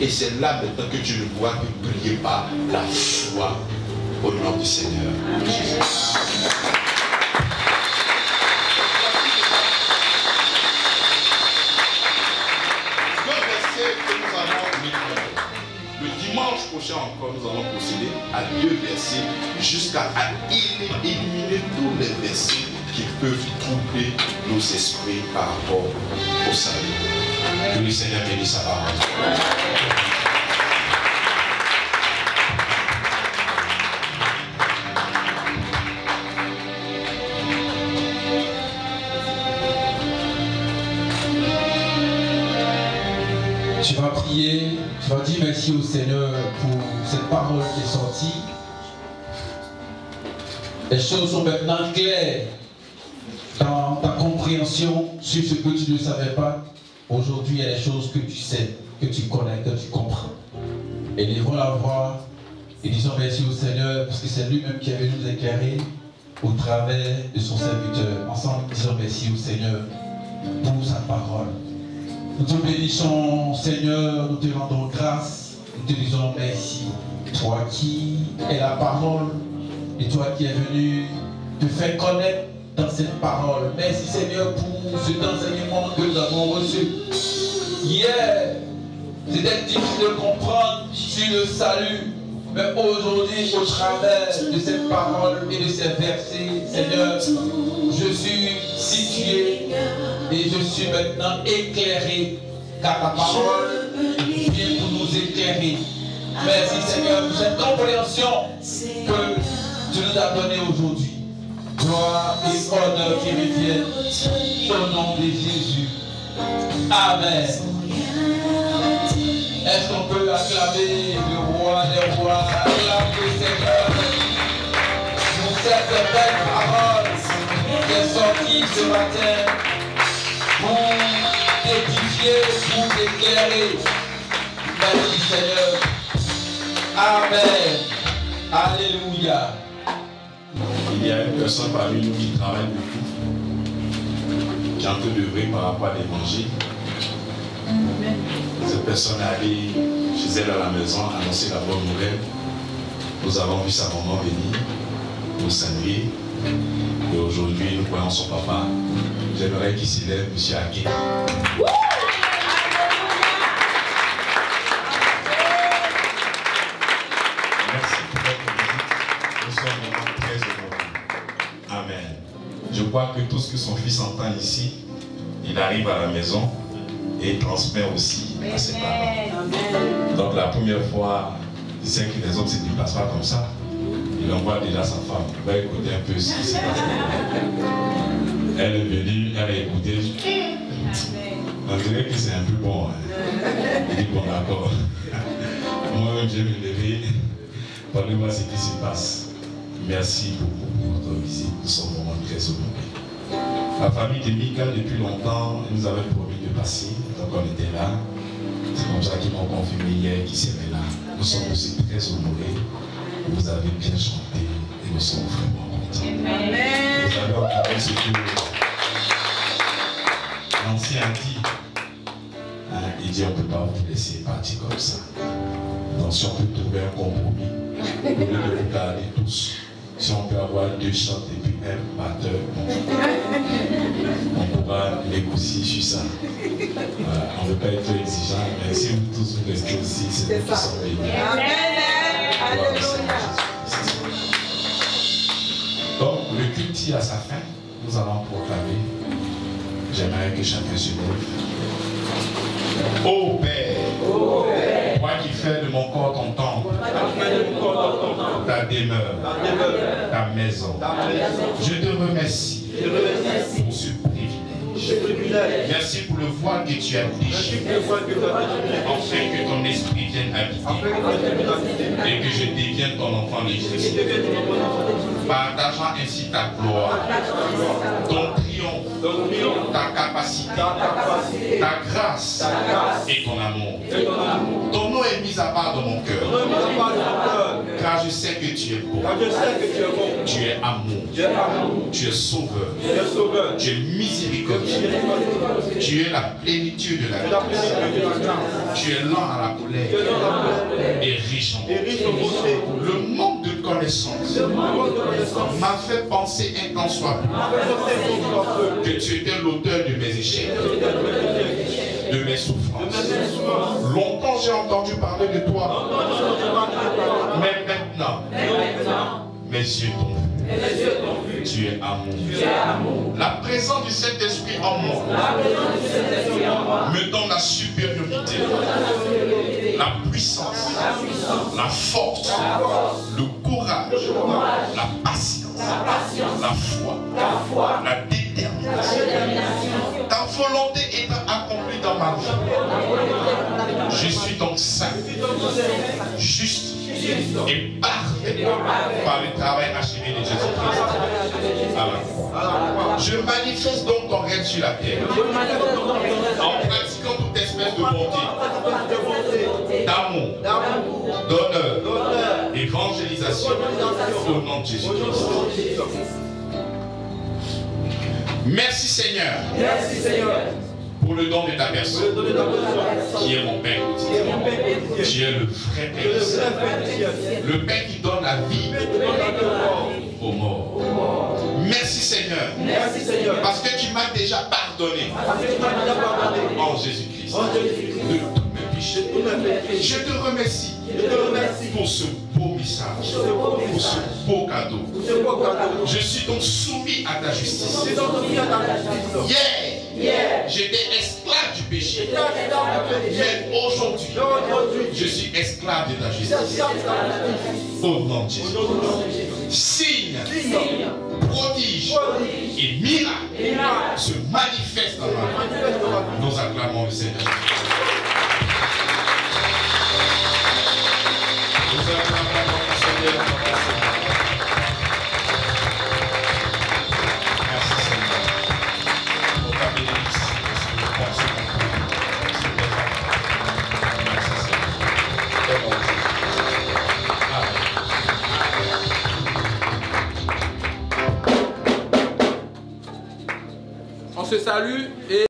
Et c'est là maintenant que tu ne pourras que prier par la foi au nom du Seigneur. Prochain encore, nous allons procéder à deux versets jusqu'à éliminer tous les versets qui peuvent troubler nos esprits par rapport au salut. Que le Seigneur bénisse sa parole. Tu vas dire merci au Seigneur pour cette parole qui est sortie. Les choses sont maintenant claires dans ta compréhension sur ce que tu ne savais pas. Aujourd'hui, il y a des choses que tu sais, que tu connais, que tu comprends. Élevons la voix et disons merci au Seigneur parce que c'est lui-même qui avait nous éclairer au travers de son serviteur. Ensemble, disons merci au Seigneur pour sa parole. Nous te bénissons, Seigneur, nous te rendons grâce, nous te disons merci. Toi qui es la parole et toi qui es venu te faire connaître dans cette parole. Merci, Seigneur, pour cet enseignement que nous avons reçu. Hier, c'était difficile de comprendre sur le salut. Mais aujourd'hui, au travers de cette parole et de ces versets, Seigneur, je suis situé et je suis maintenant éclairé, car ta parole vient pour nous éclairer. Merci Seigneur pour cette compréhension que tu nous as donnée aujourd'hui. Gloire et honneur qui reviennent au nom de Jésus. Amen. Est-ce qu'on peut acclamer le roi des rois, acclamer Seigneur pour cette belle parole qui est sortie ce matin pour t'édifier, pour t'éclairer. Merci Seigneur. Amen. Alléluia. Il y a une personne parmi nous qui travaille beaucoup, qui est en train d'œuvrer par rapport à l'évangile. Cette personne est allée chez elle à la maison annoncer la bonne nouvelle. Nous avons vu sa maman venir nous saluer. Et aujourd'hui, nous voyons son papa. J'aimerais qu'il s'élève, M. Ake. Merci pour votre visite. Nous sommes vraiment très heureux. Amen. Je crois que tout ce que son fils entend ici, il arrive à la maison et transmet aussi à ses parents. Donc la première fois, il sait que les hommes ne se déplacent pas comme ça. Il envoie déjà sa femme. Il va écouter un peu ce qui s'est passé. Elle est venue, elle a écouté. On dirait que c'est un peu bon. Hein. Il dit bon d'accord. Moi-même, je vais me lever. Parlez-moi ce qui se passe. Merci beaucoup pour votre visite. Nous sommes vraiment très honorés. La famille de Mika, depuis longtemps, nous avait promis de passer. Donc on était là. C'est comme ça qu'ils m'ont confirmé hier qu'ils seraient là. Nous sommes aussi très honorés. Vous avez bien chanté et nous sommes vraiment Vous avez entendu ce que l'ancien dit. Hein, il dit on ne peut pas vous laisser partir comme ça. Donc si on peut trouver un compromis, au lieu de vous garder tous, si on peut avoir deux chants et puis un batteur, on, on pourra négocier sur ça. Voilà, on ne veut pas être exigeant, mais si vous tous vous restez aussi, c'est nous qui sommes bénis. Gloire au à sa fin, nous allons proclamer. J'aimerais que chacun se lève. Ô Père, toi qui fais de mon corps ton temple, ta demeure, ta maison, je te remercie pour ce. Merci. Pour le voile que tu as déchiré, afin que ton esprit vienne habiter et que je devienne ton enfant légitime. Partageant ainsi ta gloire, ton triomphe, ta capacité, ta grâce. Et ton amour. Ton nom est mis à part dans mon cœur, car je sais que tu es beau, tu es amour, tu es sauveur, tu es miséricordieux, tu es la plénitude de la grâce, tu es lent à la colère. Et riche en bonté. Le manque de connaissance m'a fait penser un temps soit que tu étais l'auteur de mes échecs, de mes souffrances. Longtemps j'ai entendu parler de toi, mes yeux t'ont vu. Tu es amour. La présence du Saint-Esprit en moi. Me donne la supériorité, la puissance, la force, le courage, la patience, la foi, la détermination. Ta volonté étant accomplie dans ma vie, je suis donc saint, juste et parfait par le travail achevé de Jésus-Christ. Je manifeste donc ton règne sur la terre. En pratiquant toute espèce de bonté, d'amour, d'honneur, d'évangélisation. Au nom de Jésus-Christ. Merci Seigneur. Merci Seigneur pour le don de ta personne, qui est mon Père Tu es le vrai Père. Le Père qui donne la vie aux morts. Merci Seigneur. Merci Seigneur. Parce que tu m'as déjà pardonné. En Jésus-Christ. De tous mes péchés. Je te remercie. Pour ce beau message. Pour ce beau cadeau. Je suis donc soumis à ta justice. Hier, j'étais esclave du péché. Mais aujourd'hui, je suis esclave de ta justice. Au nom de Jésus. Signe, prodige et miracle se manifestent dans ma vie. Nous acclamons le Seigneur. Nous acclamons le Seigneur. ce salue et